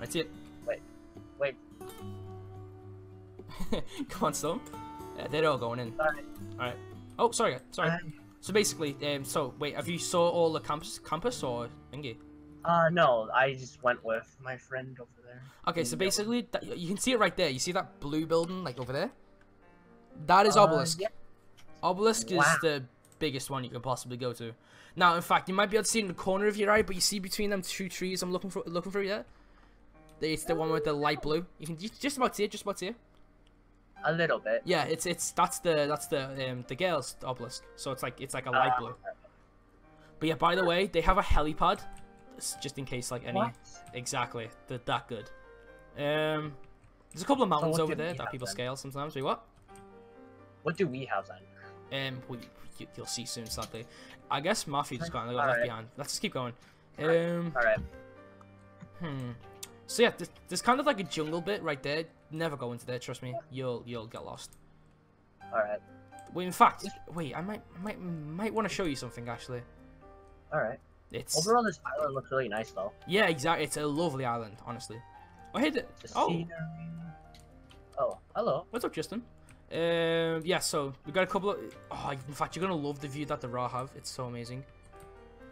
Right, see it. Wait, wait. Come on, Storm. Yeah, they're all going in. Alright. Alright. Oh, sorry, sorry. Bye. So basically, um, so wait, have you saw all the campus, campus or thingy? Uh, no, I just went with my friend over there. Okay, so basically, that, you can see it right there. You see that blue building, like over there? That is Uh, Obelisk. yeah. Obelisk is the biggest one you can possibly go to. Now, in fact, you might be able to see it in the corner of your eye, but you see between them two trees I'm looking for, looking for yeah? It's the one with the light blue. You can just about see it, just about see it. A little bit. Yeah, it's it's that's the that's the um the girls obelisk. So it's like it's like a light Ah. blue. But yeah, by the way, they have a helipad, just in case like any. What? Exactly, they're that good. Um, there's a couple of mountains what over there that people then? scale sometimes. Wait, what? What do we have then? Um, well, you, you'll see soon, sadly. I guess Matthew just got, got left Alright. behind. Let's just keep going. Um, Alright. hmm. So yeah, there's, there's kind of like a jungle bit right there. Never go into there, trust me. You'll you'll get lost. Alright. Well, in fact, wait, I might might might want to show you something actually. Alright. It's Overall, this island looks really nice though. yeah, exactly. It's a lovely island, honestly. Oh, hey, th- The oh, scenery. Oh, hello. what's up, Justin? Um, yeah, so we got a couple of. Oh, in fact, you're gonna love the view that the Ra have. It's so amazing.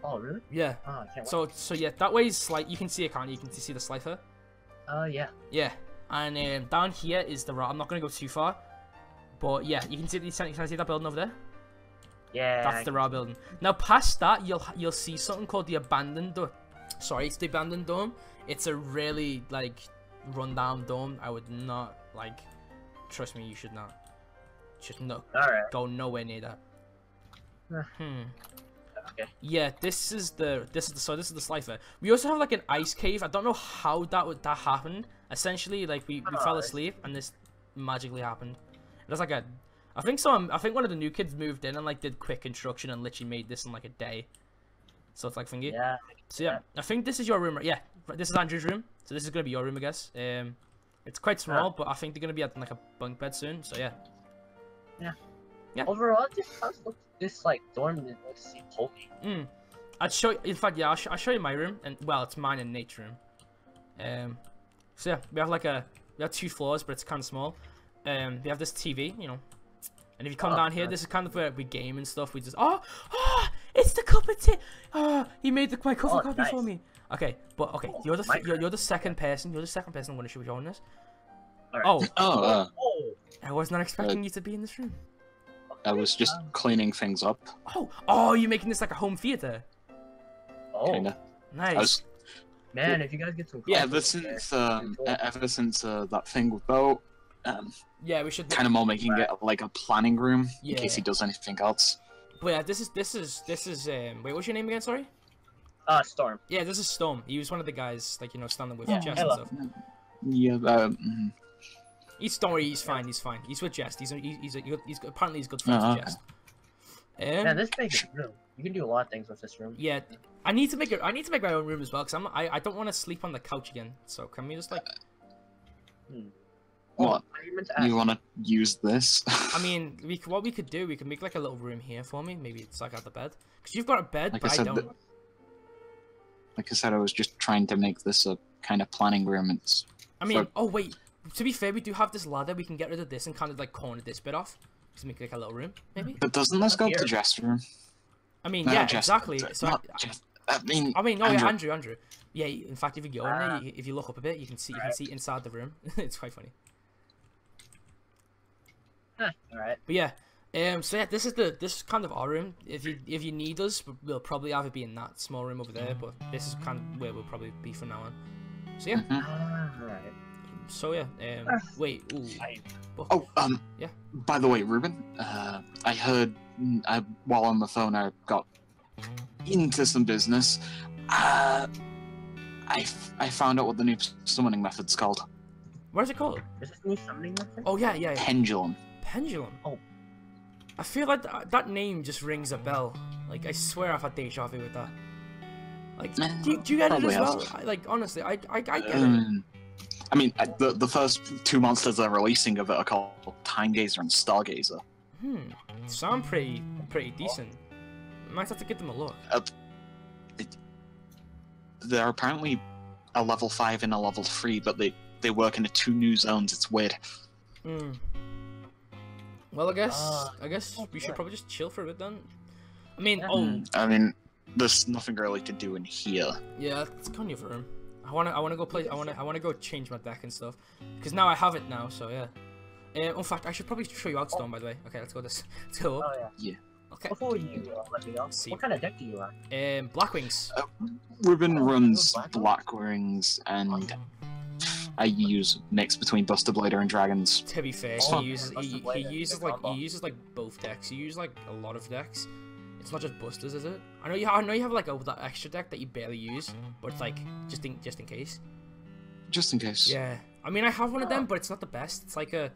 Oh, really? Yeah. Oh, I can't wait. So so yeah, that way is like you can see it, can't you? You can see the Slifer. Uh, yeah. Yeah, and um, down here is the Ra. I'm not gonna go too far. But yeah, you can see, you can see that building over there. Yeah. That's the Ra building. Now past that, you'll you'll see something called the abandoned dome. Sorry, it's the abandoned dome. It's a really like rundown dome. I would not like. Trust me, you should not. Should not Alright. go nowhere near that. Huh. Hmm. Okay. Yeah, this is the this is the so this is the slifer. We also have like an ice cave. I don't know how that would that happened. Essentially, like we, we fell asleep and this magically happened. It was like a, I think some I think one of the new kids moved in and like did quick construction and literally made this in like a day. So it's like thingy. Yeah. So yeah, I think this is your room. right- Yeah, this is Andrew's room. So this is gonna be your room, I guess. Um, it's quite small, but I think they're gonna be at like a bunk bed soon. So yeah. Yeah. Yeah. Overall, this house looks this like dorm it looks seem homey. Mm. I'd show. You, In fact, yeah, I'll, sh- I'll show you my room, and well, it's mine and Nate's room. Um, so yeah, we have like a we have two floors, but it's kind of small. Um, we have this TV, you know, and if you come Oh, down here, nice. this is kind of where we game and stuff. We just oh oh, it's the cup of tea. Oh, he made the my cover Oh, copy for me. Okay, but okay, you're the my you're, you're the second person. You're the second person I'm going to show you on this. Alright. Oh, Oh, uh, Oh. I was not expecting you to be in this room. I was just cleaning things up. Oh, oh, you're making this like a home theater. Oh. Kinda. Nice. I was, Man, if you guys get some yeah, ever since there, um, cool. ever since uh, that thing with Bo, um, Yeah, we should. kind of more making it like a planning room in case he does anything else. But yeah, this is this is this is um. Wait, what's your name again? Sorry. Uh, Storm. Yeah, this is Storm. He was one of the guys, like you know, standing with Yeah, Jess and stuff. Yeah, um, He's don't worry, he's fine. He's fine. He's with Jess. He's he's he's, he's, he's apparently he's good friends Oh, with okay. Jess. Man, Um, this big room. You can do a lot of things with this room. yeah, I need to make it. I need to make my own room as well because I'm I, I don't want to sleep on the couch again. So can we just like? Hmm. what? I meant to ask You want to use this? I mean, we what we could do, we could make like a little room here for me. Maybe it's like at the bed because you've got a bed, Like I but I, said, don't. the- like I said, I was just trying to make this a kind of planning room. It's I mean, for- oh wait. To be fair, we do have this ladder. We can get rid of this and kind of like corner this bit off. Just make like a little room, maybe. but doesn't this go Here. to Jess' room? I mean, No, yeah, Jess- exactly. So I, not I mean, I mean, oh Andrew. yeah, Andrew, Andrew. Yeah, in fact, if you go in there, Ah. you, if you look up a bit, you can see you can see inside the room. it's quite funny. Huh, Alright. But yeah, um, so yeah, this is the this is kind of our room. If you if you need us, we'll probably either be in that small room over there, but this is kind of where we'll probably be from now on. So yeah, Mhm. Ah, Alright. So yeah. Um, wait, ooh, I- Oh, um, Yeah. By the way, Ruben, uh, I heard mm, I, while on the phone I got into some business. Uh, I, f- I found out what the new summoning method's called. what is it called? Is this new summoning method? Oh yeah, yeah, yeah. Pendulum. pendulum. Oh. I feel like that, that name just rings a bell. Like I swear I've had deja vu with that. Like, do, you- do you get it as well? I, like honestly, I I, I get it. Um, I mean, uh, the the first two monsters they're releasing of it are called Time Gazer and Stargazer. Hmm. Sound pretty pretty decent. Might have to give them a look. They're apparently a level five and a level three, but they they work in the two new zones. It's weird. Hmm. Well, I guess Ah, I guess we should probably just chill for a bit then. I mean, Yeah. oh Mm, I mean, there's nothing really to do in here. yeah, let's go in your room. I wanna I wanna go play. I wanna I wanna go change my deck and stuff. Because now I have it now. So yeah. Uh, in fact, I should probably show you out Stone. By the way. Okay, let's go this. Let's go. Oh yeah. Yeah. Okay. Before you uh, let me go, See. what kind of deck do you run? Um, Blackwings. Ruben Oh, runs Black Black Wings, and I use mix between Buster Blader and Dragons. To be fair, Oh, he uses he, he uses like he uses like both decks. He uses like a lot of decks. It's not just Busters, is it? I know you I know you have like a that extra deck that you barely use, but it's like just in just in case. Just in case. Yeah. I mean, I have one of them, but it's not the best. It's like a.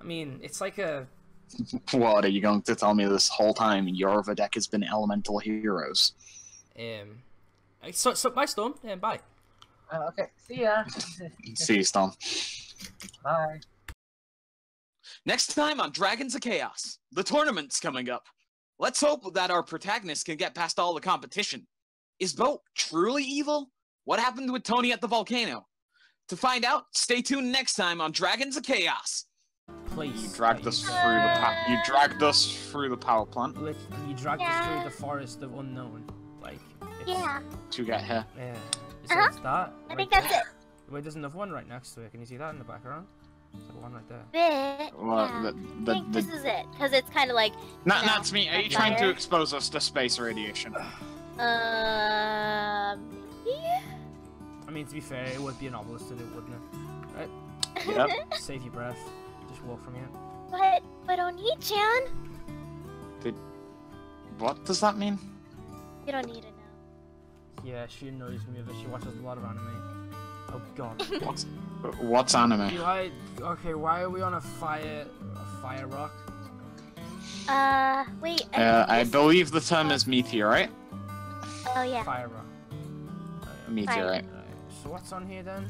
I mean, it's like a. What are you going to tell me this whole time? Your other deck has been Elemental Heroes. Um. So so bye storm and bye. Uh, okay, see ya. See you, Storm. Bye. Next time on Dragons of Chaos, the tournament's coming up. Let's hope that our protagonist can get past all the competition. Is Bo truly evil? What happened with Tony at the volcano? To find out, stay tuned next time on Dragons of Chaos. Please. You dragged us through the pa- you dragged us through the power plant Like you dragged us through the forest of unknown. Like. It's, Yeah. to get here. Yeah. So Uh-huh. that. I right think that's there. it. Wait, there's another one right next to it. Can you see that in the background? It's the one right there. Bit. Well, yeah. the, I think the, this is it, because it's kind of like. not, you know, not to me. Are you trying to expose us to space radiation? Um. Yeah. I mean, to be fair, it would be an obelisk to do, wouldn't it? Right? Yep. Save your breath. Just walk from here. But but Oni-chan, What does that mean? you don't need to know. Yeah, she annoys me, but she watches a lot of anime. Oh god. What's what's anime? Why? Okay, why are we on a fire, a fire rock? Uh, wait. I Uh, I believe the term is meteorite. Oh yeah. Fire rock. Meteorite. So what's on here then?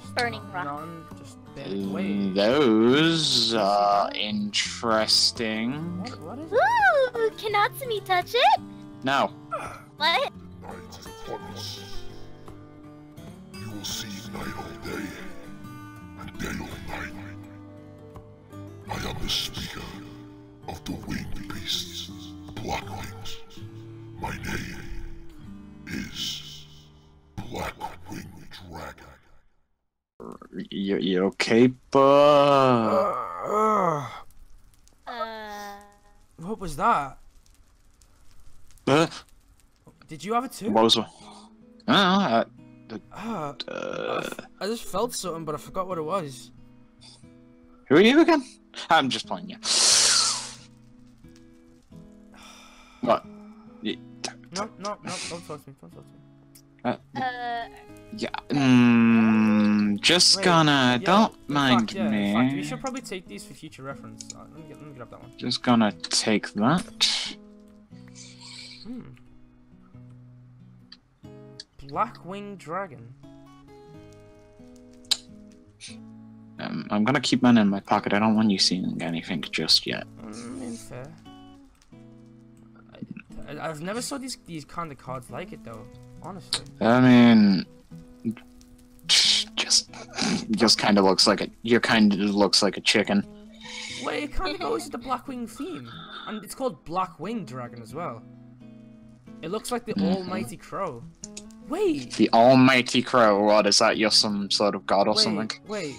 Just Burning nothing rock. On, just buried away. Those are interesting. What, what is it? Ooh, can Natsumi touch it? No. What? Night. You will see night all day, and day all night. I am the speaker of the winged beasts, Black Wings. My name is Black Winged Dragon. You, you okay, bud? Uh, What was that? Uh, Did you have it too? what was it? Uh, Ah, uh, I just felt something, but I forgot what it was. who are you again? I'm just playing you. What? Y- No, no, no, don't talk to me, don't talk to me. Uh, uh, yeah. Mm, just Wait, gonna. yeah, don't mind fact, yeah, me. In fact, we should probably take these for future reference. Uh, let, me get, let me get up that one. Just gonna take that. Black winged dragon. Um, I'm gonna keep mine in my pocket. I don't want you seeing anything just yet. Mm, in fair. I, I've never saw these these kind of cards like it though. Honestly. I mean, just just kind of looks like a. Your kind of looks like a chicken. Wait, it kind of goes with the black wing theme, and it's called black winged dragon as well. It looks like the Mhm. almighty crow. Wait. The Almighty Crow. What is that? You're some sort of god or wait, something? Wait.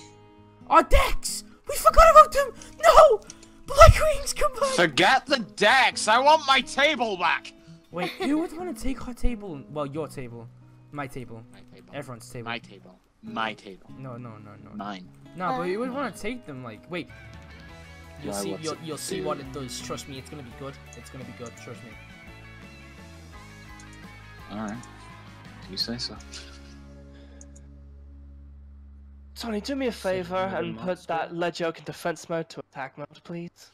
Our decks! We forgot about them! No! Black Wings, come back! Forget the decks. I want my table back. Wait, who would want to take our table? Well, your table. My table. My table. Everyone's table. My table. My table. No, no, no, no. Mine. No, but you would want to take them, like, wait. You'll Why, see, you'll, you'll see what it does. Trust me, it's gonna be good. It's gonna be good. Trust me. All right. You say so. Tony, do me a favor and put that Lead Yoke in defense mode to attack mode, please.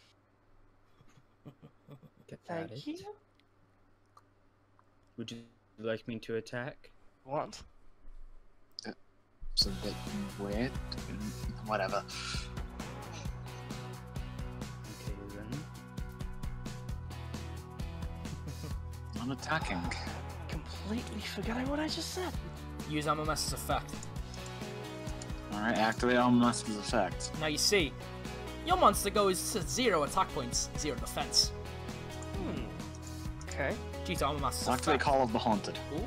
Thank you. Would you like me to attack? What? It's a bit weird. Whatever. Okay then. I'm attacking. Completely forgetting what I just said. Use Armor Master's effect. All right. Activate all master's effect. Now you see, your monster goes to zero attack points, zero defense. Hmm. Okay. Due to Armor Master's Activate effect. Call of the Haunted. Ooh.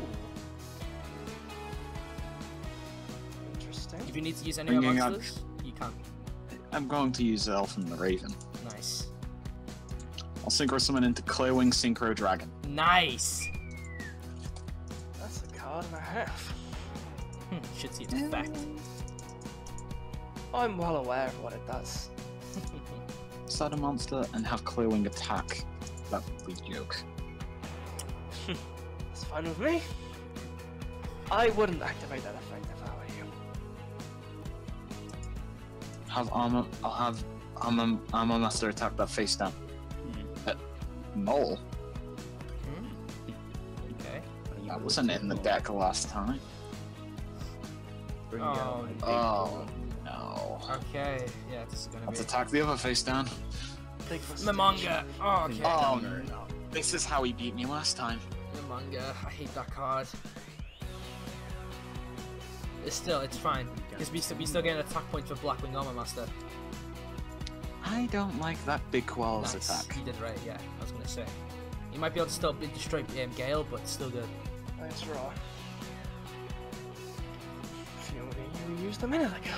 Interesting. If you need to use any of Bringing your up- monsters, you can. I'm going to use Elphin the Raven. Nice. I'll synchro summon into Clearwing Synchro Dragon. Nice. Half. Hmm, Should see its effect. I'm well aware of what it does. Set a monster and have Clearwing attack. That would be joke. It's fine with me. I wouldn't activate that effect if I were you. Have armor. I'll have armor, armor master attack that face down. Uh, Mole. Okay. That wasn't in the deck last time. Bring Oh, out my big Oh one. no. Okay. Yeah, this is gonna Let's be. attack the other face down. Big The manga. Oh, okay. Oh no. This is how he beat me last time. The manga. I hate that card. It's still, it's fine. Because we still, we still get an attack point for Blackwing Armor Master. I don't like that big Koala Nice. attack. You did right, yeah. I was gonna say. You might be able to still be- destroy um, Gale, but still good. Nice raw. Feeling you used a minute ago.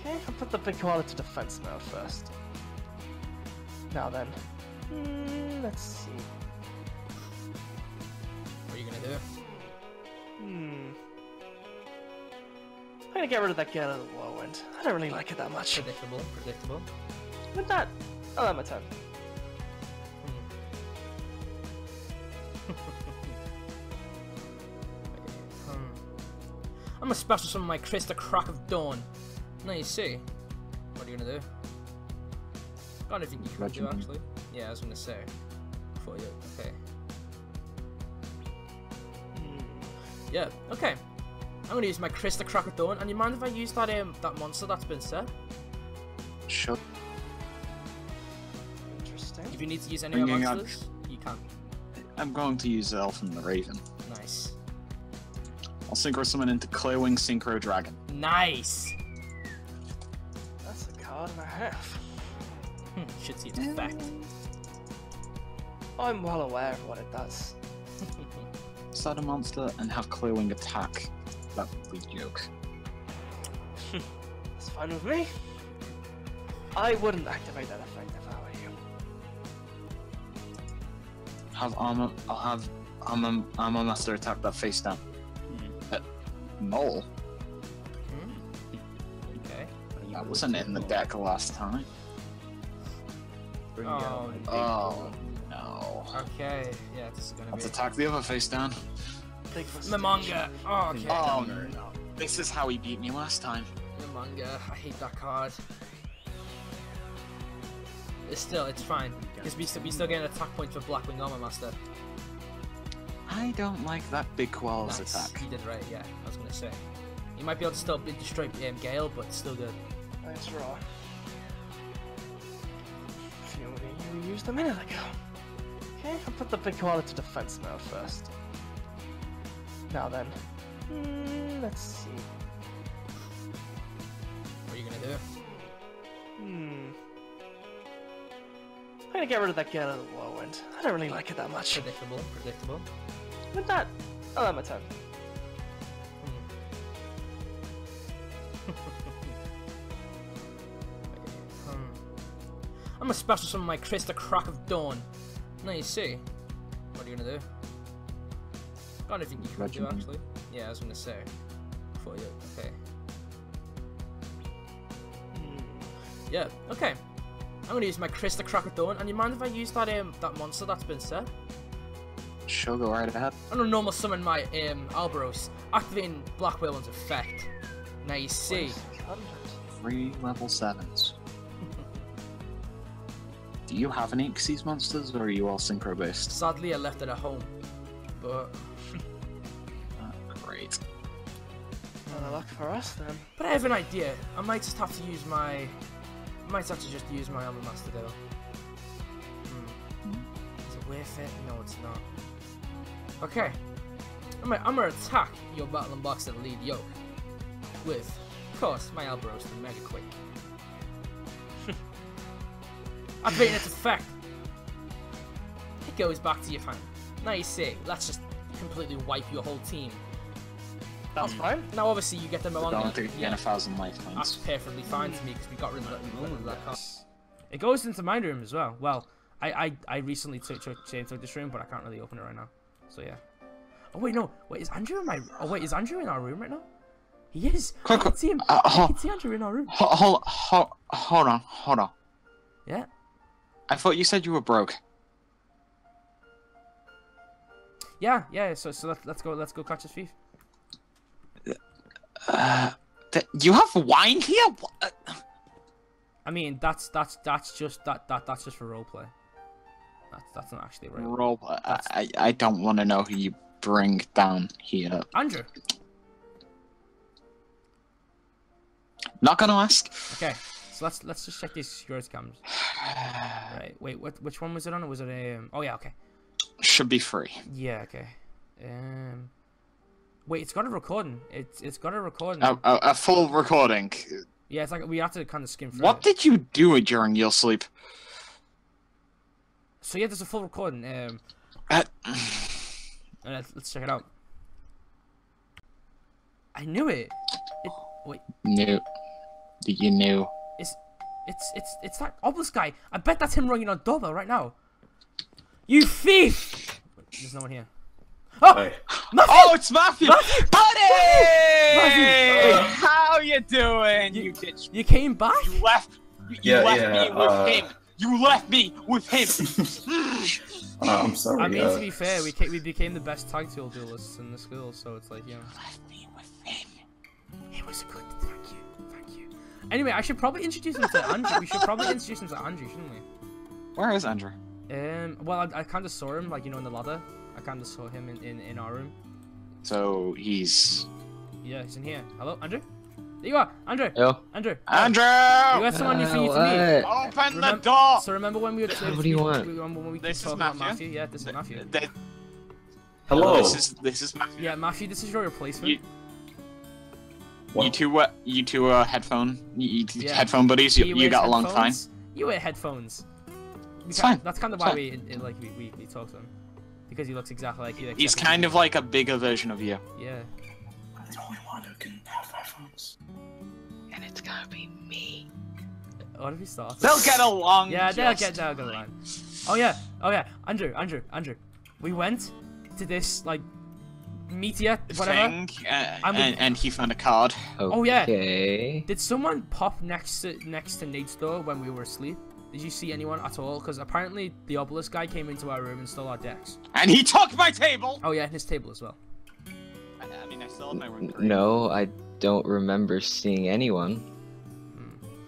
Okay, I'll put the big koala to defense mode first. Now then. Hmm, let's see. What are you gonna do? Hmm. I'm gonna get rid of that girl at the low end. I don't really like it that much. Predictable, predictable. With that, I'll have my turn. I'm a special summon my Kris the Crack of Dawn. Now you see. What are you gonna do? Got anything you can do actually? Yeah, I was gonna say. For you, okay. Yeah, okay. I'm gonna use my Kris the Crack of Dawn, and you mind if I use that um that monster that's been set? Sure. Interesting. If you need to use any other Bringing up- monsters, you can. I'm going to use Elphin the Raven. Nice. I'll synchro summon into Clearwing Synchro Dragon. Nice. That's a card and a half. Hmm, Should see its effect. I'm well aware of what it does. Set a monster and have Clearwing attack. That would be joke. That's fine with me. I wouldn't activate that effect if I were you. Have armor. I'll have armor, armor master attack that face down. Mole. Okay. That wasn't in the deck last time. Oh, Oh no. Okay, yeah, this is gonna Let's be. attack the other face down. Big The manga. Oh, okay. Oh no. Um, this is how he beat me last time. The manga. I hate that card. It's still, it's fine. Because we still, we still get an attack point for Blackwing Armor Master. I don't like that big koala's Nice. attack. You did right, yeah. I was gonna say. You might be able to still be- destroy um, Gale, but still good. Nice raw. Feeling you used a minute ago. Okay, I'll put the big koala to defense mode first. Now then. Hmm, let's see. What are you gonna do? Hmm. I'm gonna get rid of that girl at the low end. I don't really like it that much. Predictable, predictable. With that, I'll have my turn. Hmm. I'm a special summon my Kris the Crack of Dawn. Now you see. What are you gonna do? Got anything you can do actually? Yeah, I was gonna say. For you, okay. Yeah, okay. I'm gonna use my Kris the Crack of Dawn, and you mind if I use that um that monster that's been set? Sure, go right ahead. I'm gonna normal summon my um Abrolhos, activating Black Whirlwind's effect. Now you see. Three level sevens. Do you have any Xyz monsters, or are you all synchro based? Sadly, I left it at home, but Great. Another luck for us then. but I have an idea. I might just have to use my. I might have to just use my Armor Master though. Hmm. Is it worth it? No, it's not. Okay. I'm gonna, I'm gonna attack your Battlin' Boxer Lead Yoke with, of course, my Abrolhos the Megaquake. Activating its effect. It goes back to your hand. Now you see, let's just completely wipe your whole team. That's fine. Now obviously you get them We're Malanga. going to gain a thousand life That's points. perfectly fine to me because we got rid of that, got of that card. It goes into my room as well. Well, I I, I recently took took took this room, but I can't really open it right now. So yeah. Oh wait, no. Wait, is Andrew in my? Oh wait, is Andrew in our room right now? He is. Quick, I can see him. uh, I can see Andrew in our room. Hold, hold, hold, hold on, hold on. Yeah. I thought you said you were broke. Yeah, yeah. So so let's let's go let's go catch this thief. Uh, you have wine here? What? I mean, that's that's that's just that that that's just for roleplay. That's that's not actually right. Roll. I, I, I don't want to know who you bring down here. Andrew. Not gonna ask. Okay, so let's let's just check these security cameras. Right. Wait. What? Which one was it on? Was it um? Oh yeah. Okay. Should be free. Yeah. Okay. Um. Wait. It's got a recording. It's it's got a recording. A, a, a full recording. Yeah. It's like we have to kind of skim through. What it. did you do during your sleep? So yeah, there's a full recording. Um. Uh, uh, let's, let's check it out. I knew it. It. Wait. no. you knew. It's, it's, it's, it's that obelisk guy. I bet that's him ringing on doorbell right now. You thief! There's no one here. Oh, Matthew! Oh, it's Matthew! Matthew! Buddy! Matthew! How you doing? You, ditched You came back? You left. You Yeah, left yeah, me with uh, him. You left me with him. Uh, I'm sorry. I mean, uh, to be fair, we ca- we became the best tag team duelists in the school, so it's like, yeah. know. You left me with him. It was a good. Thank you, thank you. Anyway, I should probably introduce him to Andrew. We should probably introduce him to Andrew, shouldn't we? Where is Andrew? Um. Well, I, I kind of saw him, like you know, in the ladder. I kind of saw him in, in in our room. So he's Yeah, he's in here. Hello, Andrew. There you are, Andrew. Yo. Andrew. Andrew. You got someone you for you to meet. what? Open the Remem- door. So remember when we were? What do you want? Remember when we This is about Matthew. Matthew? Yeah, this is Matthew. Th- Hello. This is this is Matthew. Yeah, Matthew, this is your replacement. You, you two, uh, you two, uh, headphone, you, you Yeah. headphone buddies. You, you got along fine. headphones. You wear headphones. It's fine. That's kind of why we in- in, like we, we, we talk to him because he looks exactly like you. He's kind he- of like a bigger version of you. yeah. I'm the only one who can have headphones. And it's gonna be me. What if he starts? They'll get along. Yeah, they'll get they'll get along. Oh yeah, oh yeah, Andrew, Andrew, Andrew. We went to this like meteor, whatever. Thing, uh, I'm- and, and he found a card. Oh yeah. Did someone pop next to next to Nate's door when we were asleep? Did you see anyone at all? Because apparently the obelisk guy came into our room and stole our decks. And he took my table. Oh yeah, and his table as well. I, I mean, I still have my room. No, I don't remember seeing anyone.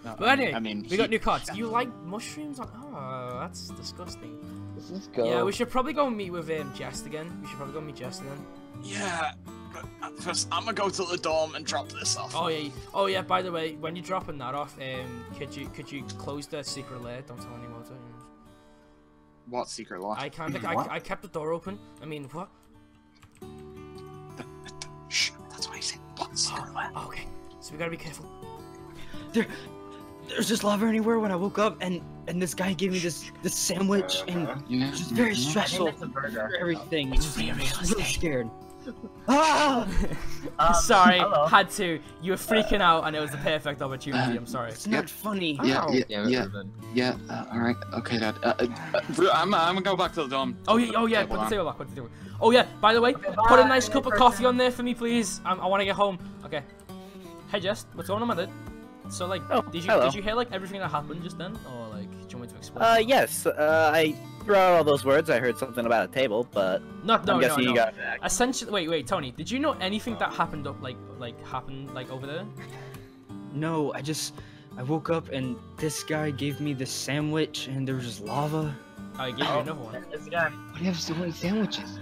No, But anyway, I mean, we he- got new cards. You like mushrooms? On- oh, that's disgusting. Let's go. Yeah, we should probably go meet with um, Jest again. We should probably go meet Jest again. Yeah, but uh, first I'm gonna go to the dorm and drop this off. Oh yeah. Oh yeah. By the way, when you're dropping that off, um, could you could you close the secret lair? Don't tell anyone. Don't you? What secret lock? I kind of I, I kept the door open. I mean, what? Shh, that's what I said. What secret lock? Oh, okay. So we gotta be careful. There, there's just lava everywhere when I woke up, and and this guy gave me this this sandwich, and Yeah. it's just very mhm. stressful. It's a burger. Everything. It's really, really scared. Ah! Um, sorry, hello. had to. You were freaking out, and it was the perfect opportunity. I'm sorry. It's not funny. Yeah, Ow. yeah, Damn it, yeah, yeah. Uh, all right, okay, Dad. Uh, uh, uh, I'm, I'm gonna go back to the dorm. Oh yeah, oh yeah. Put the table back. Put the table. Oh yeah. By the way, put a nice cup of coffee on there for me, please. I, I want to get home. Okay. Hey Jess, what's going on, my dude? So like, Oh, did you hello. did you hear like everything that happened just then, or like, do you want me to explain? Uh, yes. Uh, I throughout all those words, I heard something about a table, but no, no, I'm no, guessing no. you got back. Essentially, wait, wait, Tony. Did you know anything that happened up like like happened like over there? No, I just I woke up and this guy gave me this sandwich, and there was just lava. I gave you Oh. another one. This guy. Why do you have so many sandwiches?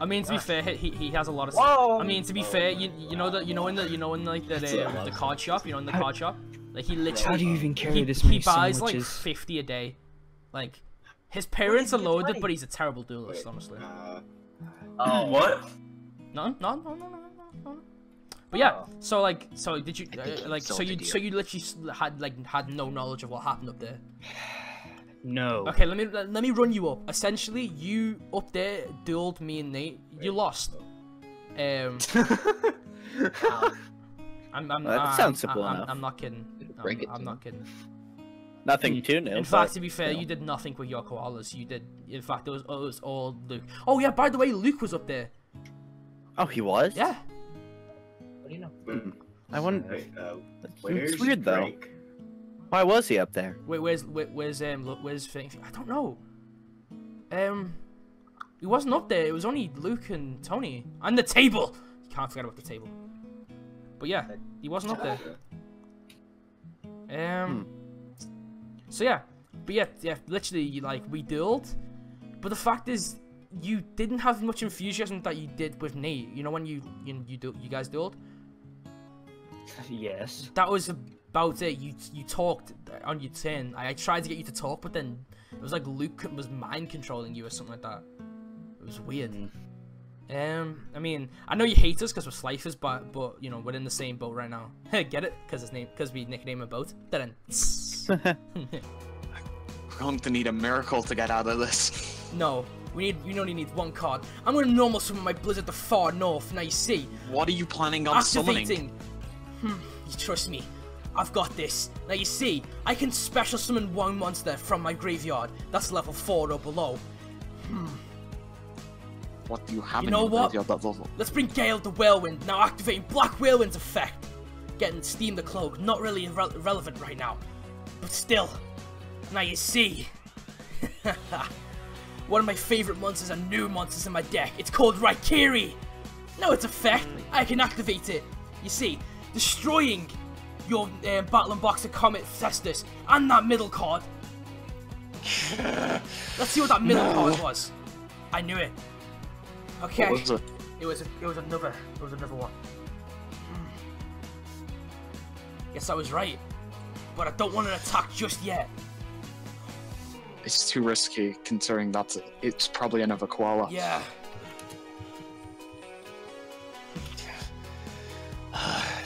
I mean, to be fair, he, he, he has a lot of. Whoa! I mean, to be fair, you you know that you know in the you know in like the That's a the, card shop, you know in the card shop, like he How literally do you even carry he, this he many buys like sandwiches? fifty a day, like his parents are loaded, 20? but he's a terrible duelist, honestly. Uh, Oh. What? No, no, no, no, no, no, no. But yeah, Oh. so like, so did you uh, like so you so you. you literally had like had no knowledge of what happened up there? No. Okay, let me let, let me run you up. Essentially, you up there dueled me and Nate. You lost. Um, I'm, I'm, Well, that I'm- sounds simple I'm, enough. I'm not kidding. I'm, it I'm not him. kidding. Nothing too new. In but fact, to be fair, still. you did nothing with your koalas. You did. In fact, it was, it was all Luke. Oh yeah, by the way, Luke was up there. Oh, he was. Yeah. What do you know? hmm. I wonder. Alright, uh, It's weird though. Frank? Why was he up there? Wait, where's where, where's um Lu- where's thing? I don't know. Um, he wasn't up there. It was only Luke and Tony and the table. You can't forget about the table. But yeah, he wasn't up there. Um. So yeah, but yeah, yeah, literally, you, like we dueled. But the fact is, you didn't have much enthusiasm that you did with Nate. You know when you you you, du- you guys dueled. Yes. That was about it. You you talked on your turn. I, I tried to get you to talk, but then it was like Luke was mind controlling you or something like that. It was weird. Um, I mean, I know you hate us because we're Slifers, but but you know we're in the same boat right now. Get it? Because his name, because we nickname a boat. Then. We're going to need a miracle to get out of this. no, we need. You only need one card. I'm gonna normal summon my Blizzard the far north. Now you see, What are you planning on summoning? Hmm, you trust me. I've got this. Now you see, I can special summon one monster from my graveyard. That's level 4 or below. Hmm. What do you have You in know your what? Let's bring Gale the Whirlwind, now activating Black Whirlwind's effect. Getting Steam the Cloak, not really re- relevant right now. But still. Now you see. One of my favorite monsters and new monsters in my deck. It's called Raikiri. Now its effect, I can activate it. You see, destroying your um, Battlin' Boxer Comet Cestus and that middle card. Let's see what that middle No. card was. I knew it. Okay. What was it? It was. It was another. It was another one. Yes, I was right, but I don't want an attack just yet. It's too risky, considering that it's probably another koala. Yeah.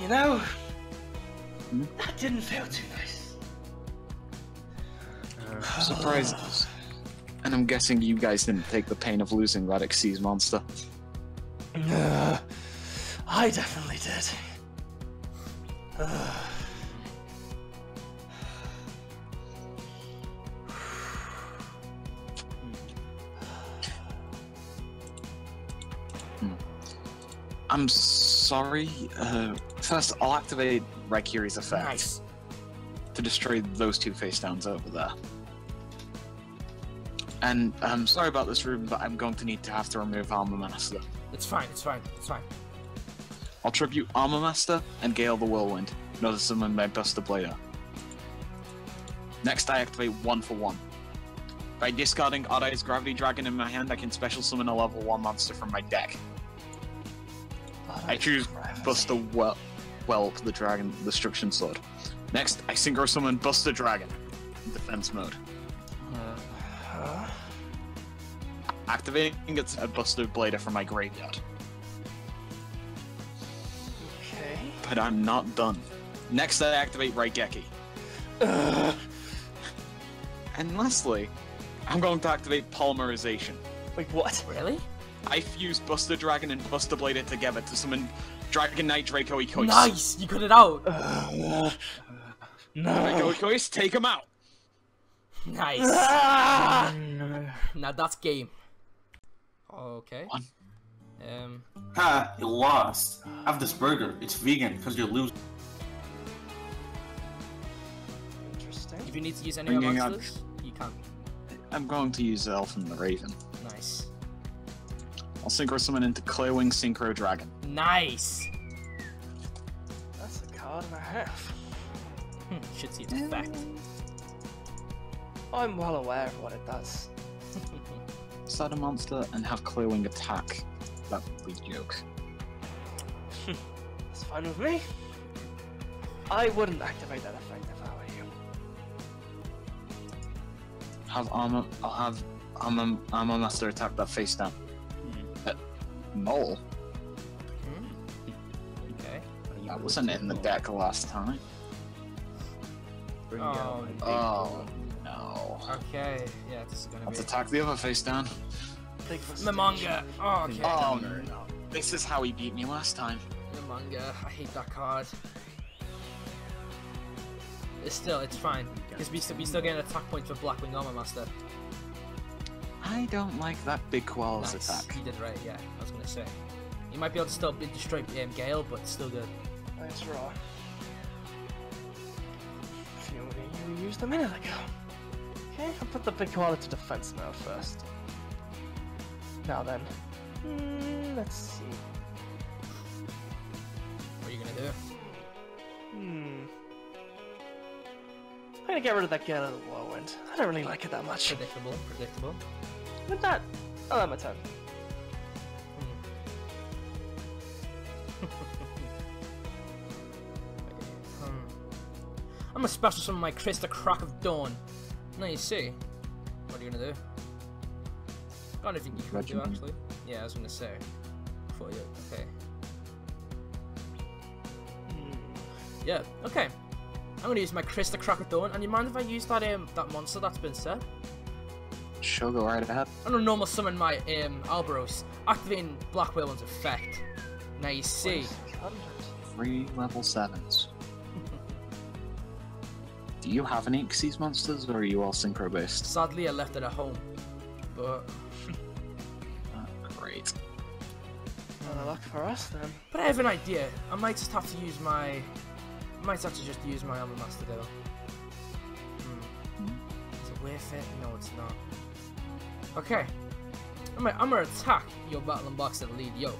You know, that didn't feel too nice. I'm surprised. And I'm guessing you guys didn't take the pain of losing that Xyz monster. Uh, I definitely did. Uh, I'm sorry. Uh, first, I'll activate Raikiri's effect Nice. to destroy those two face downs over there. And I'm sorry about this, Ruben, but I'm going to need to have to remove Armor Master. It's fine. It's fine. It's fine. I'll tribute Armor Master and Gale the Whirlwind, to summon my Buster Blader. Next, I activate one for one. By discarding Oddeyes Gravity Dragon in my hand, I can special summon a level 1 monster from my deck. Oh, I choose Buster Wel- Whelp, the Dragon Destruction Sword. Next, I Synchro Summon Buster Dragon defense mode. Uh-huh. Activating its a Buster Blader from my graveyard. okay. But I'm not done. Next, I activate Raigeki. And lastly, I'm going to activate Polymerization. Wait, what? Really? I fuse Buster Dragon and Buster Blader together to summon Dragon Knight Draco-Equiste. Nice. You got it out. no. Draco-Equiste, take him out. Nice. Ah! now that's game. Okay. Um. Ha, you lost. Have this burger. It's vegan because you're losing. Interesting. If you need to use any other Bringing up- monsters, you can. I'm going to use Elphin the Raven. Nice. I'll Synchro Summon into Clearwing Synchro Dragon. Nice. That's a card and a half. Hmm, Should see its effect. I'm well aware of what it does. Set a monster and have Clearwing attack. That would be joke. That's fine with me. I wouldn't activate that effect if I were you. Have armor. I'll have armor, armor master attack that face down. Mole. Okay. That wasn't in the deck last time. Oh, Oh no. Okay. Yeah, this is gonna be. Let's attack the other face down. Big The manga. Oh, okay. Oh no. This is how he beat me last time. The manga. I hate that card. It's still, it's fine. Because we still, we still get an attack point for Blackwing Armor Master. I don't like that big koala's Nice. attack. You did right, yeah. I was gonna say. You might be able to still be- destroy um, Gale, but still good. That's raw. You, you used a minute ago. Okay, I'll put the big koala to defense mode first. Now then. Hmm, let's see. What are you gonna do? Hmm. I'm gonna get rid of that Gale of the Whirlwind. I don't really like it that much. Predictable, predictable. With that, I'll have my turn. Hmm. I'm a special summon my Kris the Crack of Dawn. Now you see. What are you gonna do? Got anything you can do actually? Yeah, I was gonna say. For you, okay. Yeah, okay. I'm gonna use my Kris the Crack of Dawn, and you mind if I use that um that monster that's been set? Sure, go right ahead. I'm gonna normal summon my um Abrolhos, activating Black Whirlwind's effect. Now you see. Three level sevens. Do you have any Xyz monsters, or are you all synchro based? Sadly, I left it at home. But Great. Another luck for us then. but I have an idea. I might just have to use my. I might have to just use my armor master though. Hmm. Is it worth it? No, it's not. Okay. I'm gonna, I'm gonna attack your Battlin' Boxer Lead Yoke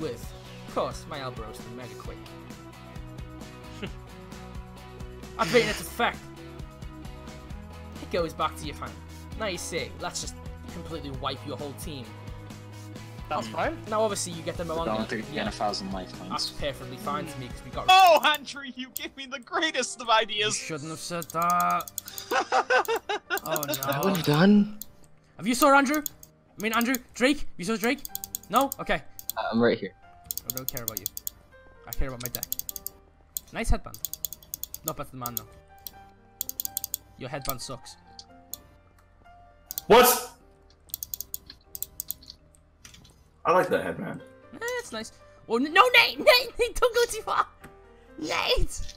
with, of course, my Abrolhos the Megaquake. Activating its effect. It goes back to your hand. Now you see, let's just completely wipe your whole team. That's fine. Now obviously you get them We're along. going to gain a thousand life That's perfectly fine to me because we got. Oh, Andrew, you give me the greatest of ideas. You ideas. shouldn't have said that. oh That no. was done. Have you saw Andrew? I mean Andrew, Drake. You saw Drake? No. Okay. I'm right here. I don't care about you. I care about my deck. Nice headband. Not better than mine though. Your headband sucks. What? I like that headband. Eh, it's nice. Oh no, Nate! Nate! Nate! Don't go too far! Nate!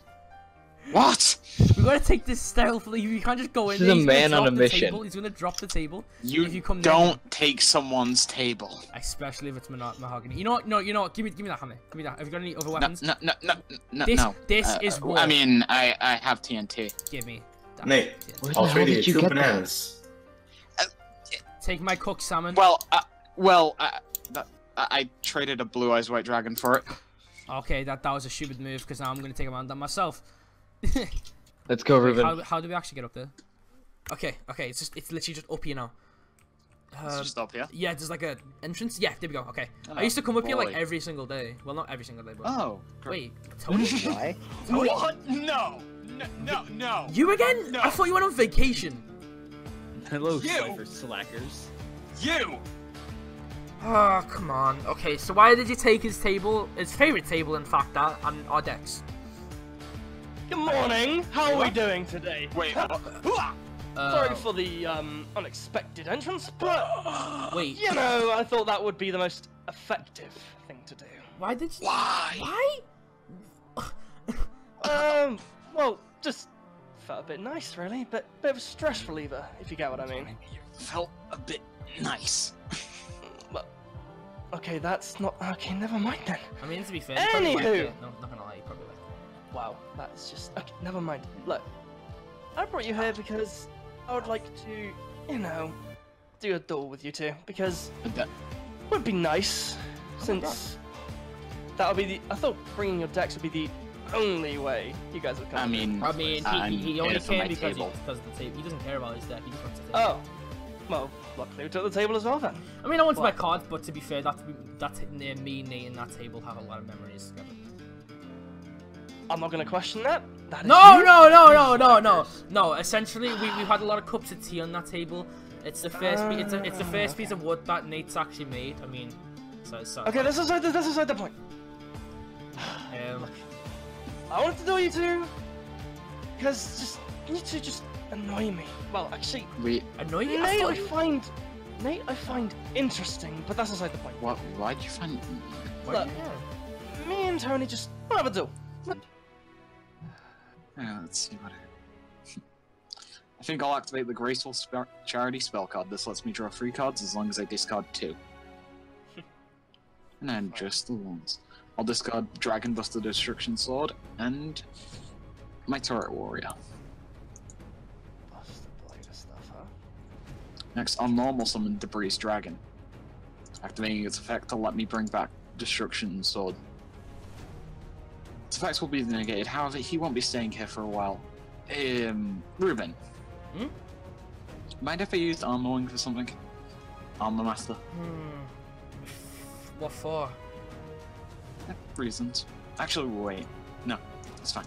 What? We gotta take this stealthily. You can't just go in This is there. a He's gonna man on a the mission. Table. He's gonna drop the table. You, if you come don't take someone's table. Especially if it's mono- mahogany. You know what? No, you know what? Give me, give me that hammer. Give me that. Have you got any other weapons? no, no, no, no. This- no. this Uh, is uh, war. I mean, I, I have TNT. Give me. that. Nate, Where I'll trade you did you two get that? bananas. Take my cooked salmon. Well, uh, well, uh, that, I, I traded a blue eyes white dragon for it. Okay, that that was a stupid move because now I'm gonna take a man down myself. Let's go, Wait, Ruben. how, how do we actually get up there? Okay, okay, it's just it's literally just up here now. It's Um, just up here. yeah, there's like a entrance. Yeah, there we go. Okay, I Oh, used to come up here like every single day. Well, not every single day, but Oh. wait, Tony, Why? Tony, What? No. No, no, no. you again? No. I thought you went on vacation. Hello, You! Slackers. You. Oh, come on. Okay, so why did you take his table, his favorite table, in fact, that, and our decks? Good morning. How are we doing today? Wait. Uh, Sorry for the um, unexpected entrance, but Wait, you know, I thought that would be the most effective thing to do. why did you? Why? Why? Um, well, just felt a bit nice, really, but bit of a stress reliever, if you get what I mean. Felt a bit nice. But okay, that's not okay. Never mind then. I mean, to be fair, you probably liked Anywho. it. no, Wow, that's just okay. Never mind. Look, I brought you here because I would like to, you know, do a duel with you two because it would be nice since that would be the. I thought bringing your decks would be the only way you guys would come. I mean, I mean, he, he, he only for came because, he, table. because of the table. He doesn't care about his deck. He just wants to. table. Oh, well, luckily we took the table as well then. I mean, I wanted my Well- cards, but to be fair, that that near me, Nate, and that table have a lot of memories together. I'm not gonna question that. That is No, you. no, no, no, no, no, no. Essentially, we we've had a lot of cups of tea on that table. It's the first. pi- it's a, it's the first piece of wood that Nate's actually made. I mean, so so. Okay, this is this is the point. Um, I wanted to duel you two because just you two just annoy me. Well, actually, We. annoy you. I Nate, I thought you- find Nate, I find interesting, but that's beside the point. What? Why'd you find? Look, Yeah. me and Tony just want to have a duel. Yeah, let's see what. I think I'll activate the Graceful Spar- Charity spell card. This lets me draw three cards as long as I discard two. and then just the ones. I'll discard Dragon Buster Destruction Sword and my Turret Warrior. Bust the blade of stuff, huh? Next, I'll normal summon Debris Dragon, activating its effect to let me bring back Destruction Sword. Its effects will be negated, however, he won't be staying here for a while. Um, Ruben. Hmm? Mind if I used Armor Wing for something? Armor Master. Hmm. What for? Reasons. Actually, wait. No, it's fine.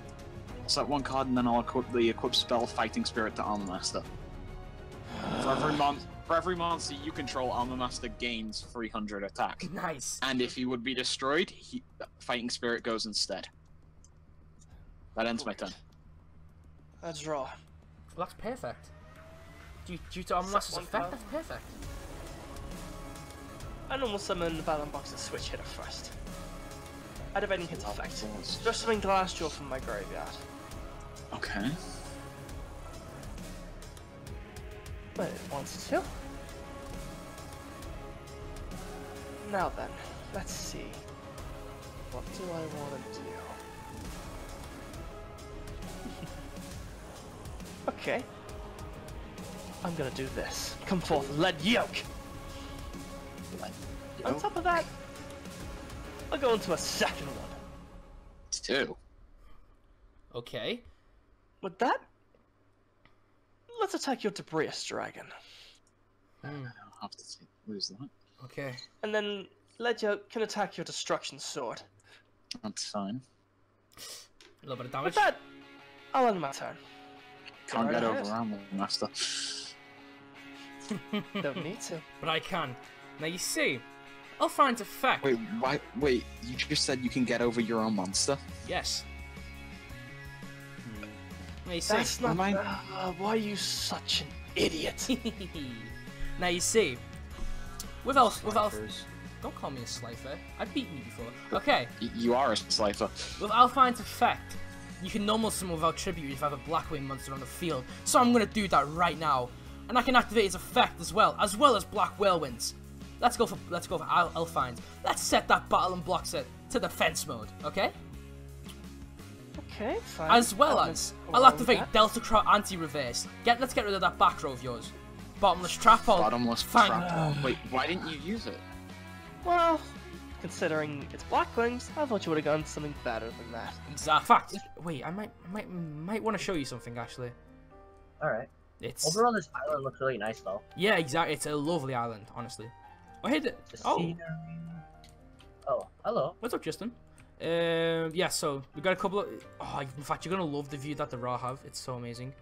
I'll set one card and then I'll equip the equip spell Fighting Spirit to Armor Master. For every month, for every monster you control, Armor Master gains 300 attack. Nice. And if he would be destroyed, he, Fighting Spirit goes instead. That ends my turn. That's draw. Well, that's perfect. Due, due to Armor Master's effect, card. that's perfect. I normal summon the Battlin' Boxer Switchitter first. Activating hit effect. Just summon Glassjaw from my graveyard. Okay. But it wants to. Now then, let's see. What do I want to do? Okay. I'm gonna do this. Come forth, lead yoke! On top of that, I'll go into a second one. Two. Okay. With that, let's attack your Debris dragon. I'll have to see. Lose that. Okay. And then Ledger can attack your destruction sword. That's fine. A little bit of With damage. that, I'll end my turn. Can't get over ahead. Ramble Master. Don't need to. But I can. Now you see, I'll find a fact. Wait, why? Wait, you just said you can get over your own monster? Yes. Now you see. That's not. Uh, why are you such an idiot? now you see, with Elf, with Elf, don't call me a slifer. I've beaten you before. Okay, You are a slifer. with Elphin's effect, you can normal summon without tribute if you have a Blackwing monster on the field. So I'm gonna do that right now, and I can activate his effect as well, as well as Black Whirlwinds. Let's go for let's go for Al- Elphin's. Let's set that battle and block set to defense mode, okay? Okay, fine. As well I'm as, I'll with activate. Delta Crow anti-reverse. Get let's get rid of that back row of yours. Bottomless trap hole. Bottomless Fang. trap. Wait, why didn't you use it? Well, considering it's Blackwings, I thought you would have gone something better than that. Exact fact. Wait, I might might might want to show you something actually. Alright. It's Overall, this island looks really nice, though. yeah, exactly. It's a lovely island, honestly. Oh, hey, th- The oh, scenery. Oh, hello. what's up, Justin? Um, yeah. So we got a couple of. Oh, in fact, you're gonna love the view that the Ra have. It's so amazing.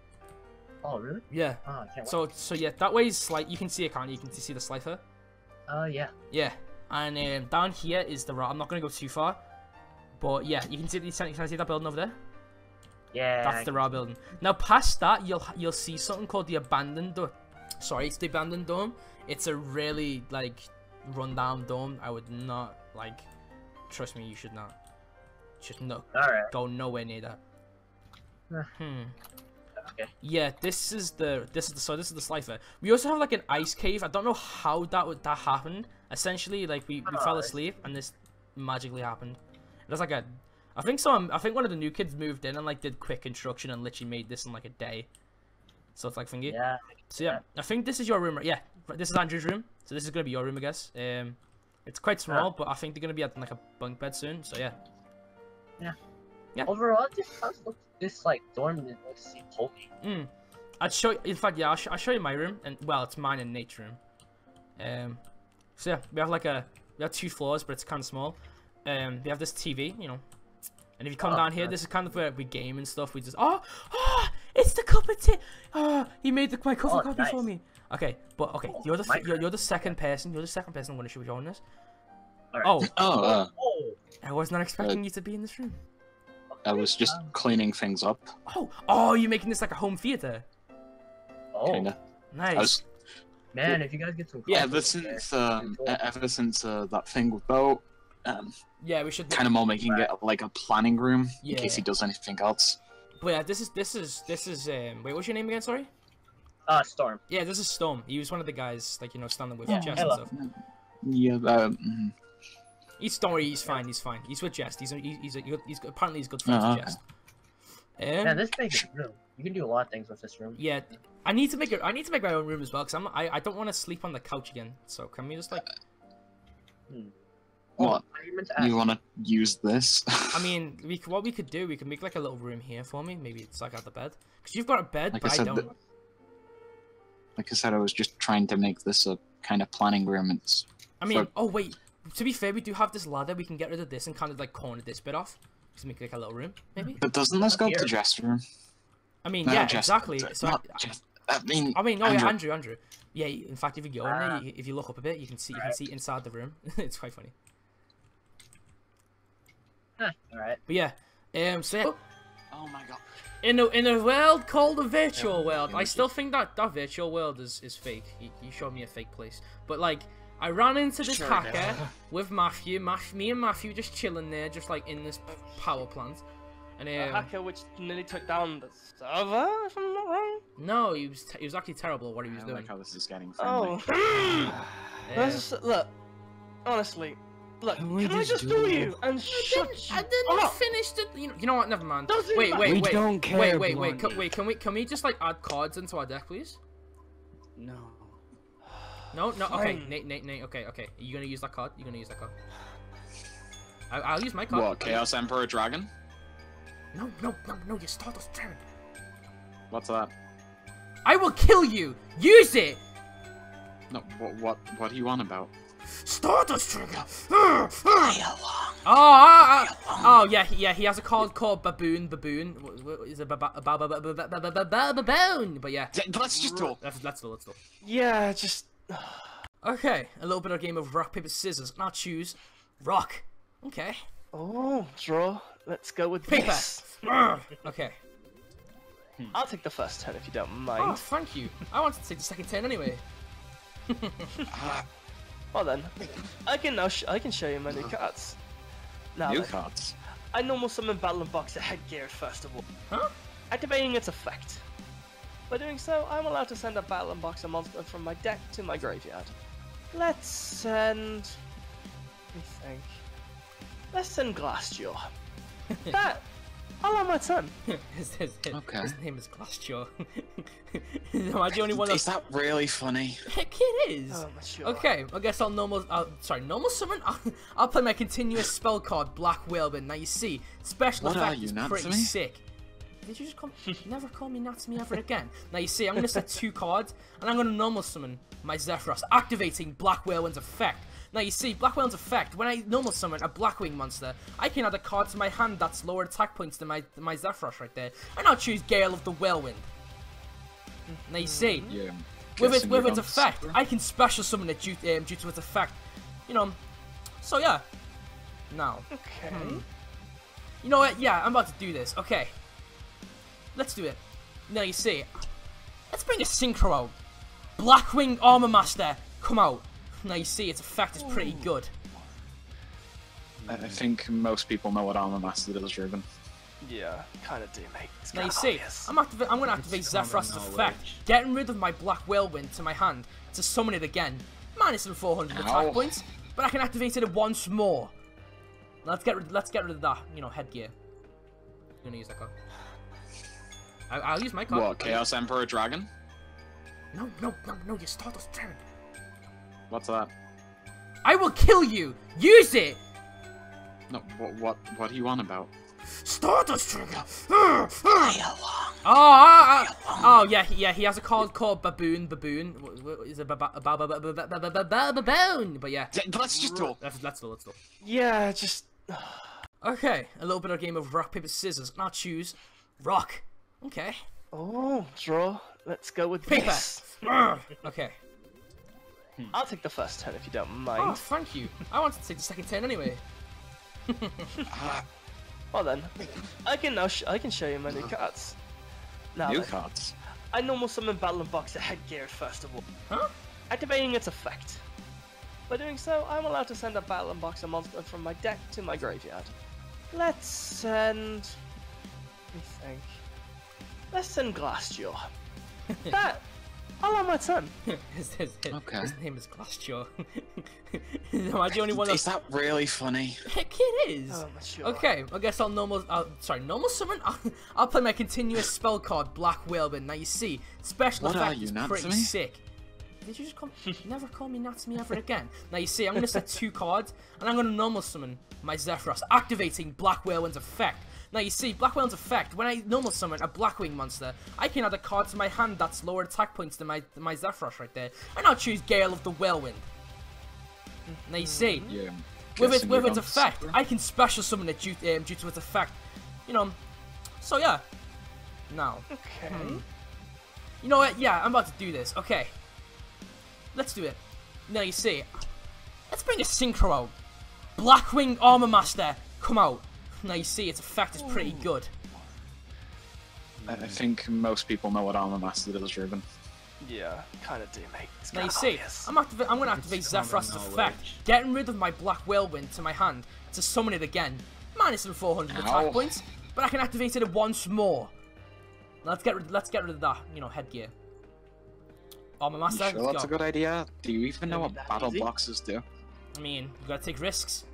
Oh, really? Yeah. Oh, I can't So so yeah, that way is like you can see it, can't you? You can see the slifer. wait. Uh, yeah. Yeah, and um, down here is the Ra. I'm not gonna go too far, but yeah, you can see. You can see that building over there? Yeah. That's the Ra building. Now past that, you'll you'll see something called the abandoned dome. Sorry, it's the abandoned dome. It's a really like rundown dome. I would not like. Trust me, you should not. Should not go nowhere near that. Hmm. Okay. Yeah, this is the this is the so this is the slifer. We also have like an ice cave. I don't know how that would that happened. Essentially, like we, we fell asleep and this magically happened. There's like a, I think some I think one of the new kids moved in and like did quick construction and literally made this in like a day. So it's like thingy. Yeah. So yeah, I think this is your room. right- Yeah, this is Andrew's room. So this is gonna be your room, I guess. Um, it's quite small, but I think they're gonna be at like a bunk bed soon. So yeah. Yeah. Yeah. Overall, this house looks. This like dorm it looks homey. Mm. I'd show. In fact, yeah, I'll, sh- I'll show you my room, and well, it's mine and Nate's room. Um, so yeah, we have like a we have two floors, but it's kind of small. Um, we have this TV, you know, and if you come Oh, down here, nice. this is kind of where we game and stuff. We just oh oh, it's the cup of tea. Oh, he made the my cover Oh, copy for me. Okay, but okay, you're the f- you're, you're the second person. You're the second person I'm going to show showing this. Alright. Oh, Oh, uh, Oh. I was not expecting you to be in this room. I was just cleaning things up. Oh, oh, you're making this like a home theater. Oh. Kinda. Nice. I was, Man, if you guys get some. yeah, ever since um, ever since uh, that thing with Bo, um, Yeah, we should. kind of more making it like a planning room in case he does anything else. But yeah, this is this is this is um. Wait, what's your name again? Sorry. Uh, Storm. Yeah, this is Storm. He was one of the guys, like you know, standing with Yeah, Jess hello. and stuff. Yeah, um, He's don't worry, he's fine. He's fine. He's with Jess. He's he's he's, he's, he's apparently he's good friends Oh, with okay. Jest. Man, Um, this big room. You can do a lot of things with this room. yeah, I need to make it. I need to make my own room as well because I'm I, I don't want to sleep on the couch again. So can we just like? Hmm. what? I meant to ask. You want to use this? I mean, we what we could do, we could make like a little room here for me. Maybe it's like at the bed because you've got a bed, Like I but I, said, don't. the- like I said, I was just trying to make this a kind of planning room. It's I mean, for- oh wait. To be fair, we do have this ladder. We can get rid of this and kind of like corner this bit off. Just make like a little room, maybe. but doesn't this go Here. to Jess' room? I mean, No, yeah, Jess- exactly. Jess- So I, not Jess- I mean, I mean, oh Andrew. yeah, Andrew, Andrew. Yeah, in fact, if you go in there, Ah. you, if you look up a bit, you can see you can see inside the room. it's quite funny. Alright. But yeah, um, so yeah, Oh my god. in a in a world called a virtual world, I still think that that virtual world is is fake. You, you showed me a fake place, but like, I ran into this Sure hacker did. with Matthew. Matthew. Me and Matthew just chilling there, just like in this power plant. And A um, hacker which nearly took down the server, if I'm not wrong. no, he was he was actually terrible at what he was I doing. like how this is getting Oh. friendly. Yeah. Let's- look, honestly, look, Can can, I just just do do you and shut I you didn't up? finish the. You know, you know what? Never mind. Doesn't Wait, matter. wait, We wait. don't care, wait, wait, wait. Can, wait, can we can we just like add cards into our deck, please? No. No, no, okay, Nate, Nate, Nate, okay, okay. Are you gonna use that card? You're gonna use that card. I will use my card. What, Chaos Emperor Dragon? No, no, no, no, you Stardust Dragon. What's that? I will kill you! Use it! No, what, what, what are you on about? Stardust Dragon! Oh, uh, oh, yeah, yeah, he has a card called Baboon, Baboon. Is it Baboon? But yeah. Let's just talk. Let's, let's talk, let's talk. Yeah, just Okay, a little bit of game of rock, paper, scissors. And I'll choose rock. Okay. oh draw. Let's go with Paper. this. Okay. Hmm. I'll take the first turn if you don't mind. Oh, mind. thank you. I wanted to take the second turn anyway. Ah, well then, I can now sh I can show you my new cards. Now New then, cards. I normal summon Battlin' Boxer headgear first of all, Huh? activating its effect. By doing so, I'm allowed to send a Battlin' Boxer monster from my deck to my graveyard. Let's send. Let me think. Let's send Glassjaw. that. I'll have my turn. his, his, his, Okay. his name is Glassjaw. Am I the only one Is that's... that really funny? Heck, it is. Oh, sure. Okay, I guess I'll normal. Uh, sorry, normal summon. I'll, I'll play my continuous spell card, Black Whirlwind. Now you see, special What are effect you, is pretty Natsumi? sick. Did you just call? never call me Natsumi ever again. Now you see, I'm gonna set two cards, and I'm gonna normal summon my Zephyros, activating Black Whirlwind's effect. Now you see, Black Whirlwind's effect. When I normal summon a Blackwing monster, I can add a card to my hand that's lower attack points than my than my Zephyros right there, and I'll choose Gale of the Whirlwind. Now you see, Yeah. with its with its effect, Sakura? I can special summon it due, um, due to its effect. You know, so yeah. Now, Okay. you know what? Yeah, I'm about to do this. Okay, let's do it. Now you see, let's bring a synchro out. Blackwing Armor Master, come out. Now you see, its effect is pretty good. I I think most people know what Armor Master does, Ruben. Yeah, kind of do, mate. It's Now you see, obvious. I'm, activa- I'm going to activate common Zephyros's effect, getting rid of my Black Whirlwind to my hand to summon it again, minus some 400 Ow. attack points, but I can activate it once more. Let's get rid. Let's get rid of that. You know, headgear. I'm gonna use that card. I will use my card. What, Chaos Emperor Dragon? No, no, no, no, you Stardust Dragon. What's that? I will kill you! Use it! No, what, what, what are you on about? Stardust Trigger! Oh, oh, oh, oh, yeah, yeah, he has a card called Baboon, Baboon. Is it Baboon? But yeah. Let's just talk. Let's talk, let's do it. Yeah, just... Okay, a little bit of a game of rock, paper, scissors, and i choose rock. Okay. Oh, draw. Let's go with Paper. this. Ugh. Okay. Hmm. I'll take the first turn if you don't mind. Oh, mind. thank you. I wanted to take the second turn anyway. Ah. Well then, I can now sh I can show you my new cards. Now New then, cards. I normal summon Battlin' Boxer headgear first of all, Huh? activating its effect. By doing so, I'm allowed to send a Battlin' Boxer monster from my deck to my graveyard. Let's send. Let me think. Let's send Glassjaw. that. I'll have my turn. his, his, his, Okay. his name is Glassjaw. Am I the only one Is that's... that really funny? Heck, it is. Oh, sure. Okay, I guess I'll normal. Uh, sorry, normal summon. I'll, I'll play my continuous spell card, Black Whirlwind. Now you see, special What are effect you, is pretty Natsumi? sick. Did you just call? never call me Natsumi ever again. Now you see, I'm gonna set two cards, and I'm gonna normal summon my Zephyros, activating Black Whirlwind's effect. Now you see, Black Whirlwind's effect. When I normal summon a Blackwing monster, I can add a card to my hand that's lower attack points than my than my Zephyros right there, and I'll choose Gale of the Whirlwind. Now you see, Yeah. with its with its effect, Sakura? I can special summon it due, um, due to its effect. You know, so yeah. Now, Okay. you know what? Yeah, I'm about to do this. Okay, let's do it. Now you see, let's bring a synchro out. Blackwing Armor Master, come out. Now you see, its effect is pretty good. I I think most people know what Armor Master does, Ruben. Yeah, kind of do, mate. It's Now you see, obvious. I'm, activa- I'm going to activate common Zephyros's knowledge. effect, getting rid of my Black Whirlwind to my hand to summon it again. Minus some 400 attack points, but I can activate it once more. Let's get rid. Let's get rid of that, you know, headgear. Oh, my master. You sure let's that's a good idea? Do you even know what battle easy? boxes do? I mean, you gotta take risks.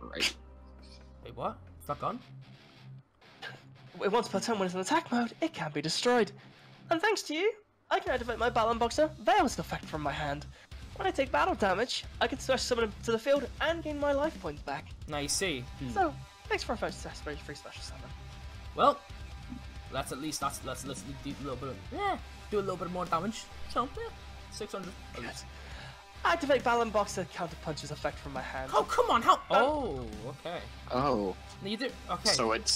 Right. Wait, what? It's not gone? It once per turn when it's in attack mode, it can't be destroyed. And thanks to you, I can activate my Battlin' Boxer Veil's effect from my hand. When I take battle damage, I can special someone to the field and gain my life points back. Now you see. Hmm. So, thanks for a first test free free special summon. Well, that's at least that's let's let's do a little bit of yeah, do a little bit more damage. So yeah, six hundred. Activate Battlin' Boxer counter punches effect from my hand. Oh come on, how? Um, oh, okay. Oh. Now you do okay. So it's